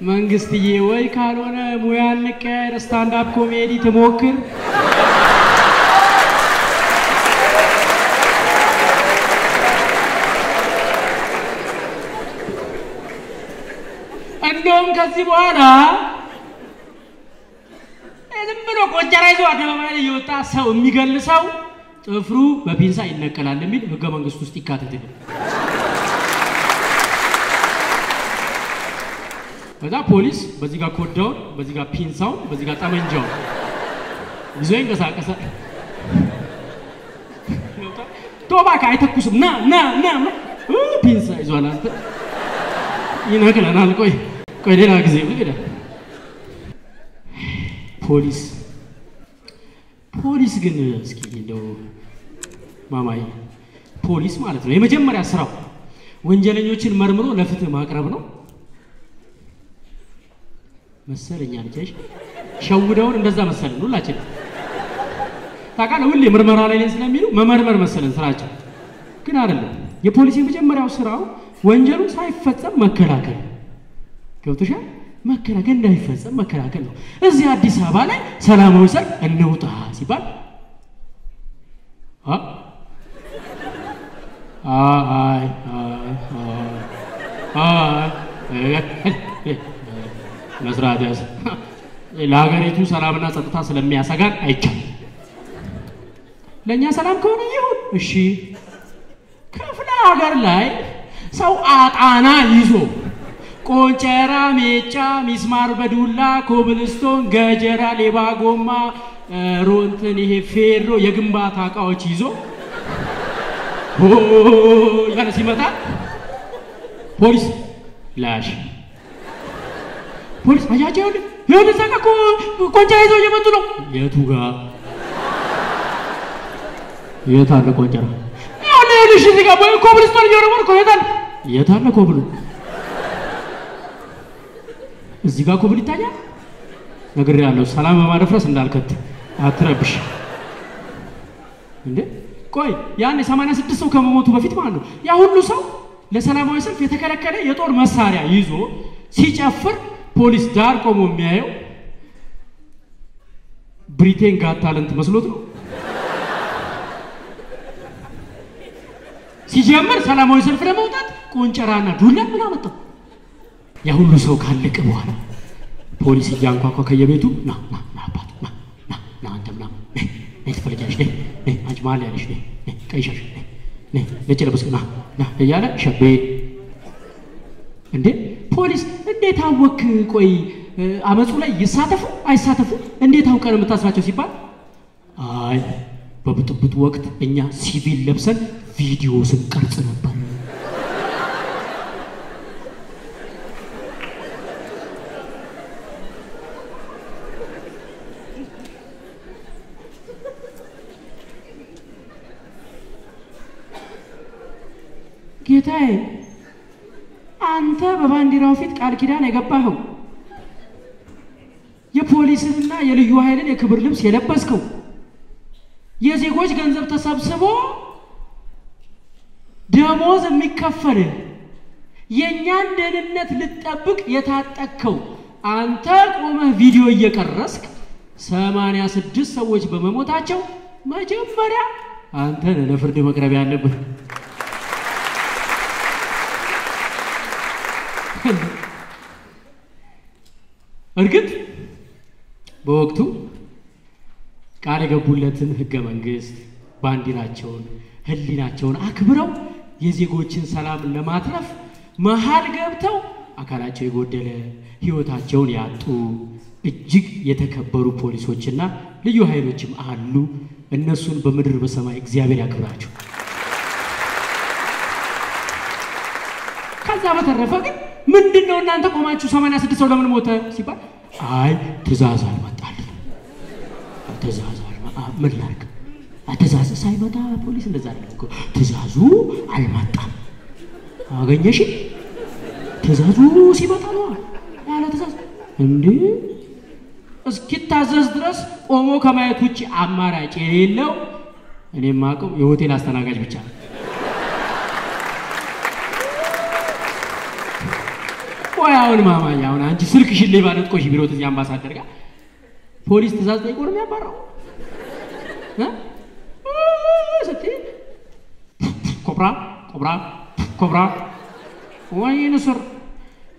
Speaker 1: መንግስትዬ፣ ወይ ካልሆነ ሙያ እንቀያየር፣ stand up comedy ትሞክር። እንደውም ከዚህ በኋላ ዝም ብሎ ቆንጨራ ይዞ አደባባይ ላይ የወጣ ሰው የሚገል ሰው ጥፍሩ በፒንሳ ይነቀላል የሚል ህገ መንግስት ውስጥ ይካተትል። ከዛ ፖሊስ በዚህ ጋር ኮዳውን፣ በዚህ ጋር ፒንሳውን፣ በዚህ ጋር ጠመንጃውን ይዞ ይንቀሳቀሳል። ቶባክ አይተኩስም። ና ና ና ፒንሳ ይዟል። አንተ ይነቅለናል። ቆይ ቆይ ሌላ ጊዜ ብግዳ ፖሊስ ፖሊስ ግን እስኪ እንደው ማማይ ፖሊስ ማለት ነው የመጀመሪያ ስራው ወንጀለኞችን መርምሮ ለፍትህ ማቅረብ ነው መሰለኛ ልጃሽ ሸውደውን እንደዛ መሰለን ሁላችን ታውቃለህ። ሁሌ ምርመራ ላይ ነን ስለሚሉ መመርመር መሰለን ስራቸው፣ ግን አይደለም። የፖሊስ የመጀመሪያው ስራው ወንጀሉ ሳይፈጸም መከላከል ገብቶሻል። መከላከል እንዳይፈጸም መከላከል ነው። እዚህ አዲስ አበባ ላይ ሰላማዊ ሰልፍ እንውጣ ሲባል መስራት ያዝ ለሀገሪቱ ሰላምና ጸጥታ ስለሚያሰጋን አይቻልም። ለእኛ ሰላም ከሆነ ይሁን እሺ። ክፍለ ሀገር ላይ ሰው አጣና ይዞ ቆንጨራ፣ ሜጫ፣ ሚስማር በዱላ ኮብልስቶን፣ ገጀራ፣ ሌባ ጎማ፣ ሮንትን ይሄ ፌሮ የግንባታ እቃዎች ይዞ ያለ ሲመጣ ፖሊስ ላሽ። ፖሊስ አያቸው ይሁን ይሁን ጋ እኮ ቆንጨራ ይዘው እየመጡ ነው። የቱ ጋር የት አለ ቆንጨራ? እዚህ ጋር ወይ ኮብልስቶን እየወረወርኩ የት አለ የት አለ ኮብሉ እዚህ ጋር ኮብል ይታያል። ነግሬሃለሁ፣ ሰላም በማደፍረስ እንዳልከት አትረብሽ። እንዴ ቆይ ያኔ 86 ሰው ከመሞቱ በፊት ማለት ነው ያ ሁሉ ሰው ለሰላማዊ ሰልፍ የተከለከለ የጦር መሳሪያ ይዞ ሲጨፍር ፖሊስ ዳር ቆሞ የሚያየው ብሪቴን ጋት ታለንት መስሎት ነው። ሲጀምር ሰላማዊ ሰልፍ ለመውጣት ቆንጨራና ዱላ ምን አመጣው? ያ ሁሉ ሰው ካለቀ በኋላ ፖሊስ እያንኳኳ ከየቤቱ ና ና ና አባቱ ና ና ና አንተም ና ነይ ትፈልጊያለሽ ነይ ነይ አንቺ መሀል ያለሽ ነይ ነይ ቀይ ሻሽ ነይ ነይ ነጭ ለበስክ ና ና እያለ ሸቤ እንዴ ፖሊስ እንዴት አወክ? ቆይ አመፁ ላይ ይሳተፉ አይሳተፉ እንዴት አውቀን የምታስራቸው ሲባል አይ በብጥብጡ ወቅት እኛ ሲቪል ለብሰን ቪዲዮ ስንቀርጽ ነበር። ጌታዬ አንተ በባንዲራው ፊት ቃል ኪዳን የገባኸው የፖሊስንና የልዩ ኃይልን የክብር ልብስ የለበስከው የዜጎች ገንዘብ ተሰብስቦ ደሞዝ የሚከፈል የእኛን ደህንነት ልጠብቅ የታጠቅከው አንተ ቆመህ ቪዲዮ እየቀረስክ ሰማንያ ስድስት ሰዎች በመሞታቸው መጀመሪያ አንተ ለፍርድ መቅረብ ያለብህ። እርግጥ በወቅቱ ቃል የገቡለትን ህገ መንግስት፣ ባንዲራቸውን፣ ህሊናቸውን አክብረው የዜጎችን ሰላም ለማትረፍ መሀል ገብተው አካላቸው የጎደለ ህይወታቸውን ያጡ እጅግ የተከበሩ ፖሊሶችና ልዩ ኃይሎችም አሉ። እነሱን በምድር በሰማይ እግዚአብሔር ያክብራቸው። ከዛ በተረፈ ግን ምንድን ነው እናንተ ቆማችሁ 86 ሰው ለምን ሞተ ሲባል አይ ትእዛዝ አልመጣልን ትእዛዝ ምን ላድርግ? ትእዛዝ ሳይመጣ ፖሊስ እንደዛ አይደለም እኮ። ትእዛዙ አልመጣም። አገኘሽ? ትእዛዙ ሲመጣ ነው ያለ ትእዛዝ። እንዴ! እስኪታዘዝ ድረስ ቆሞ ከማየት ውጭ አማራጭ የሌለው እኔ የማውቀው የሆቴል አስተናጋጅ ብቻ ነው ቆይ አሁን ማማኝ አሁን አንቺ ስልክሽን ሌባ ነጥቆሽ ቢሮ እዚህ አምባሳደር ጋር ፖሊስ ትእዛዝ ጠይቆ ነው የሚያባራው? ስትይ ኮብራ ኮብራ ኮብራ። ወይ ንስር!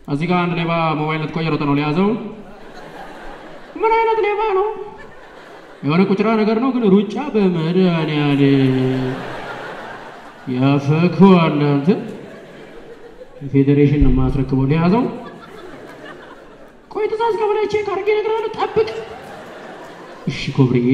Speaker 1: እዚህ ጋር አንድ ሌባ ሞባይል ነጥቆ እየሮጠ ነው ሊያዘው ምን አይነት ሌባ ነው? የሆነ ቁጭራ ነገር ነው ግን ሩጫ በመድኃኒዓለም! ያፈከዋል አንተ ፌዴሬሽን ነው የማስረክበው። ሊያዘው ቆይ ትእዛዝ ከበላይ check አድርጌ ጠብቅ። እሺ ኮብርዬ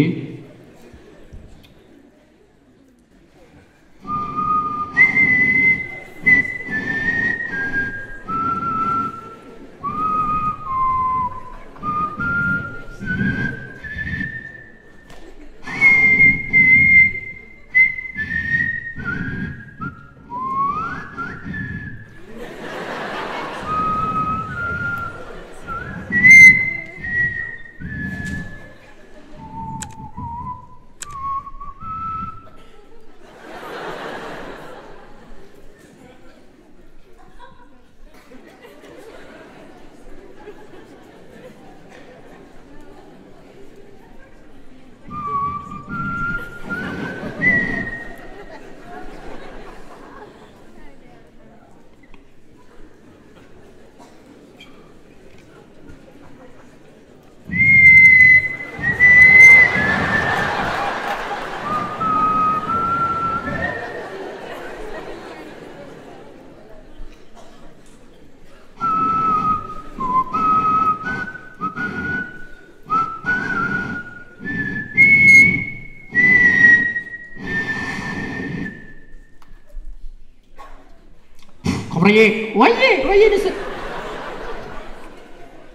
Speaker 1: ኮብርዬ ወዬ ወዬ ንስር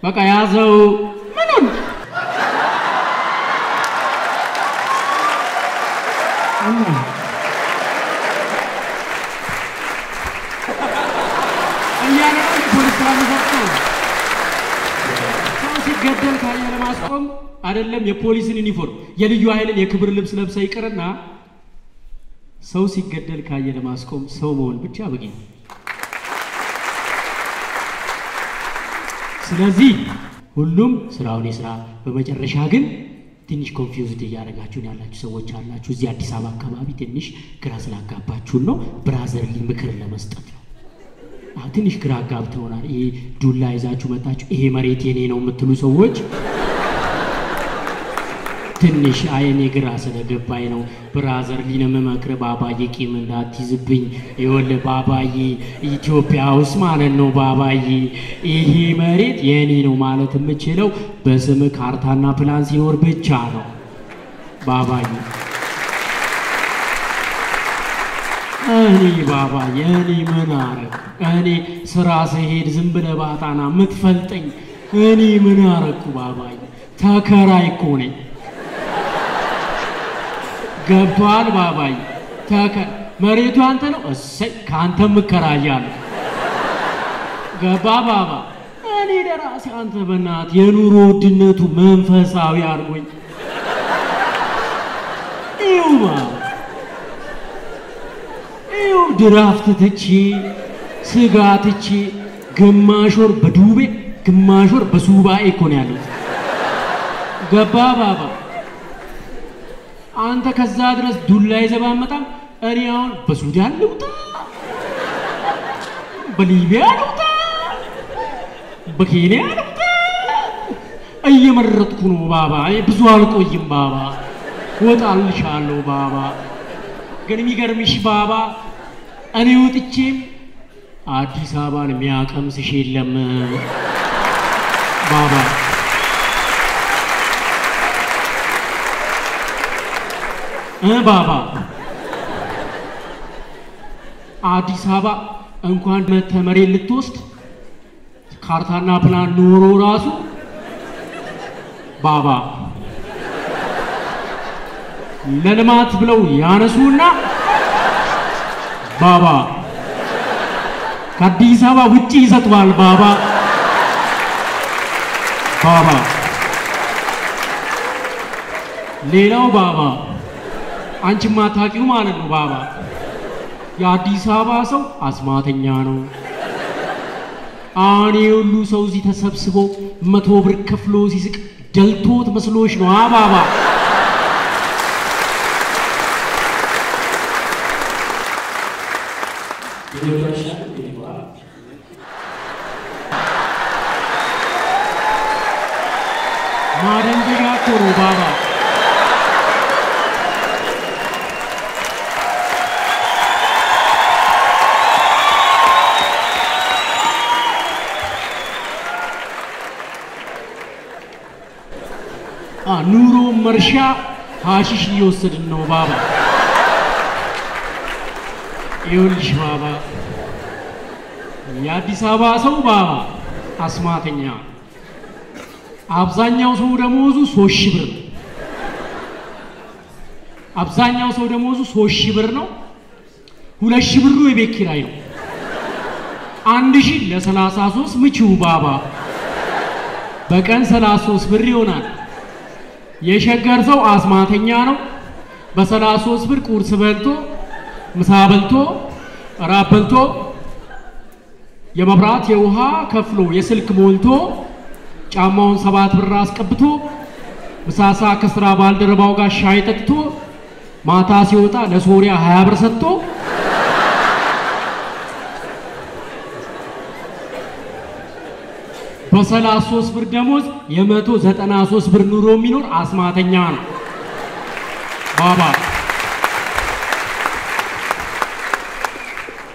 Speaker 1: በቃ ያዘው። ምኑን? ሲገደል ካየ ለማስቆም አይደለም የፖሊስን ዩኒፎርም የልዩ ኃይልን የክብር ልብስ ለብሰ ይቅርና ሰው ሲገደል ካየ ለማስቆም ሰው መሆን ብቻ በቂ ነው። ስለዚህ ሁሉም ስራውን የስራ በመጨረሻ ግን ትንሽ confused እያደረጋችሁን ያላችሁ ሰዎች አላችሁ። እዚህ አዲስ አበባ አካባቢ ትንሽ ግራ ስላጋባችሁን ነው። brotherly ምክር ለመስጠት ነው። ትንሽ ግራ አጋብተውናል። ይሄ ዱላ ይዛችሁ መጣችሁ፣ ይሄ መሬት የኔ ነው የምትሉ ሰዎች ትንሽ አይኔ ግራ ስለገባኝ ነው። brotherly ነው መምከር ባባዬ ቂም እንዳትይዝብኝ። ይኸውልህ ባባዬ ኢትዮጵያ ውስጥ ማለት ነው ባባዬ ይሄ መሬት የኔ ነው ማለት የምችለው በስም ካርታና ፕላን ሲኖር ብቻ ነው ባባዬ። እኔ ባባዬ እኔ ምን አረግ? እኔ ስራ ስሄድ ዝም ብለህ ባጣና የምትፈልጠኝ እኔ ምን አረግኩ ባባዬ? ተከራይ እኮ ነኝ። ገብቷል ባባይ ተከ መሬቱ አንተ ነው። እሰይ ከአንተም እከራያለሁ። ገባ ባባ። እኔ ለራሴ አንተ በናት የኑሮ ውድነቱ መንፈሳዊ አድርጎኝ ባባ ይው ድራፍት ትቼ ስጋ ትቼ ግማሽ ወር በዱቤ ግማሽ ወር በሱባኤ እኮ ነው ያለሁት። ገባ ባባ አንተ ከዛ ድረስ ዱላ ይዘህ ባትመጣም እኔ አሁን በሱዳን ልውጣ፣ በሊቢያ ልውጣ፣ በኬንያ ልውጣ እየመረጥኩ ነው ባባ። ብዙ አልቆይም ባባ፣ ወጣልሻለሁ ባባ። ግን የሚገርምሽ ባባ እኔ ወጥቼም አዲስ አበባን የሚያቀምስሽ የለም ባባ። እ ባባ! አዲስ አበባ እንኳን መተህ መሬት ልትወስድ ካርታና ፕላን ኖሮ ራሱ ባባ! ለልማት ብለው ያነሱና ባባ! ከአዲስ አበባ ውጪ ይሰጥዋል ባባ! ባባ! ሌላው ባባ አንቺ ማታውቂው ማለት ነው ባባ የአዲስ አበባ ሰው አስማተኛ ነው። አሁን ሁሉ ሰው እዚህ ተሰብስቦ መቶ ብር ከፍሎ ሲስቅ ደልቶት መስሎሽ ነው አባባ ማደንዘዣ እኮ ነው ባባ። ኑሮ መርሻ ሀሺሽ እየወሰድን ነው ባባ። ይኸውልሽ ባባ፣ የአዲስ አበባ ሰው ባባ አስማተኛ፣ አብዛኛው ሰው ደሞዙ ሶስት ሺህ ብር ነው። አብዛኛው ሰው ደሞዙ ሶስት ሺህ ብር ነው። ሁለት ሺህ ብሩ የቤት ኪራይ ነው። አንድ ሺህ ለሰላሳ ሶስት ምችው ባባ፣ በቀን ሰላሳ ሶስት ብር ይሆናል። የሸገር ሰው አስማተኛ ነው። በሰላሳ ሶስት ብር ቁርስ በልቶ ምሳ በልቶ እራት በልቶ የመብራት የውሃ ከፍሎ የስልክ ሞልቶ ጫማውን ሰባት ብር አስቀብቶ ምሳሳ ከስራ ባልደረባው ጋር ሻይ ጠጥቶ ማታ ሲወጣ ለሶሪያ ሀያ ብር ሰጥቶ በሰላሳ ሶስት ብር ደሞዝ የመቶ ዘጠና ብር ኑሮ የሚኖር አስማተኛ ነው። ባባ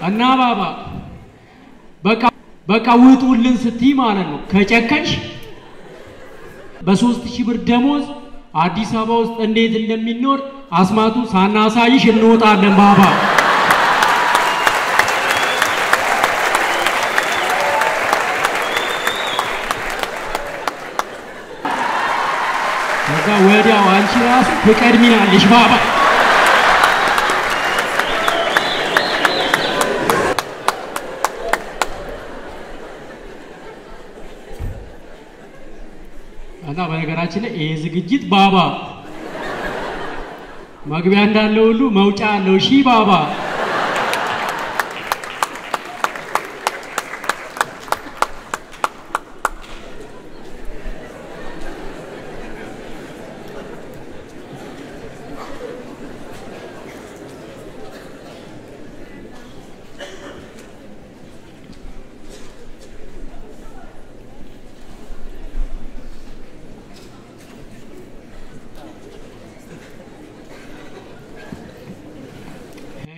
Speaker 1: እና ባባ በቃ በቃ ውጡልን ስትይ ማለት ነው። ከጨከንሽ በሶስት ሺህ ብር ደሞዝ አዲስ አበባ ውስጥ እንዴት እንደሚኖር አስማቱ ሳናሳይሽ እንወጣለን ባባ ከዛ ወዲያው አንቺ ራሱ ትቀድሚናለሽ ባባ በነገራችን ላይ ይሄ ዝግጅት ባባ መግቢያ እንዳለው ሁሉ መውጫ አለው። ሺ ባባ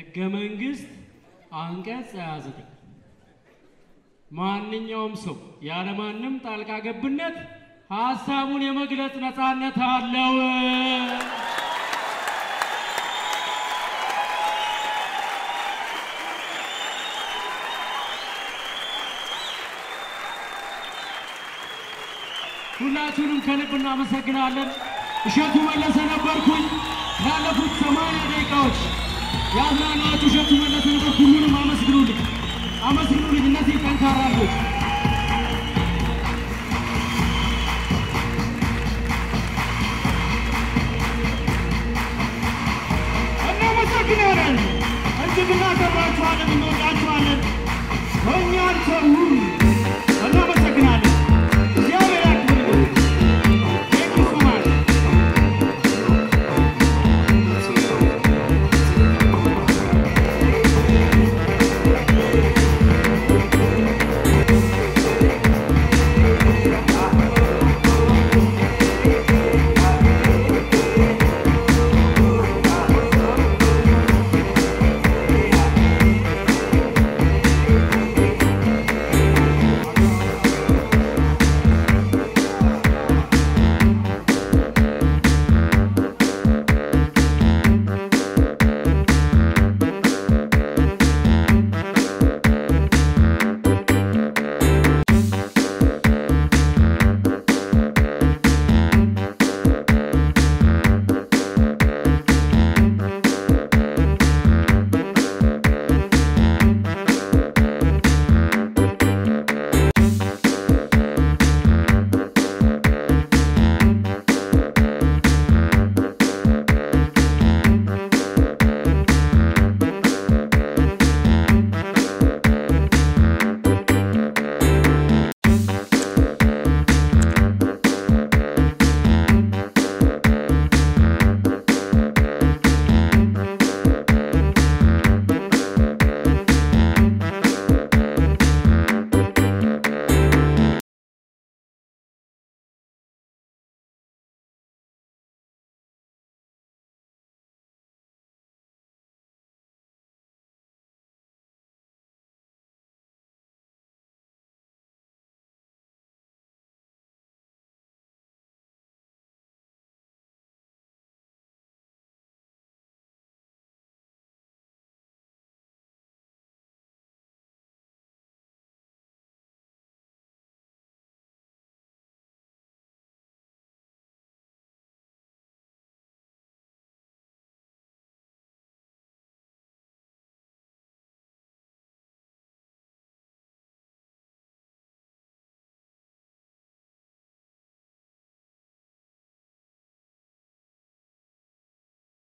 Speaker 1: ህገ መንግስት አንቀጽ 29 ማንኛውም ሰው ያለማንም ጣልቃ ገብነት ሀሳቡን የመግለጽ ነፃነት አለው። ሁላችሁንም ከልብ እናመሰግናለን። እሸቱ መለሰ ነበርኩኝ። ላለፉት ሰማንያ ደቂቃዎች ያዝናናችሁ እሸቱ መለሰ ነበር። ሁሉንም አመስግኑልኝ፣ አመስግኑልኝ እነዚህ ጠንካራ ልጆች። እናመሰግናለን። እጅግ እናከብራችኋለን፣ እንወዳችኋለን። እኛን ተዉ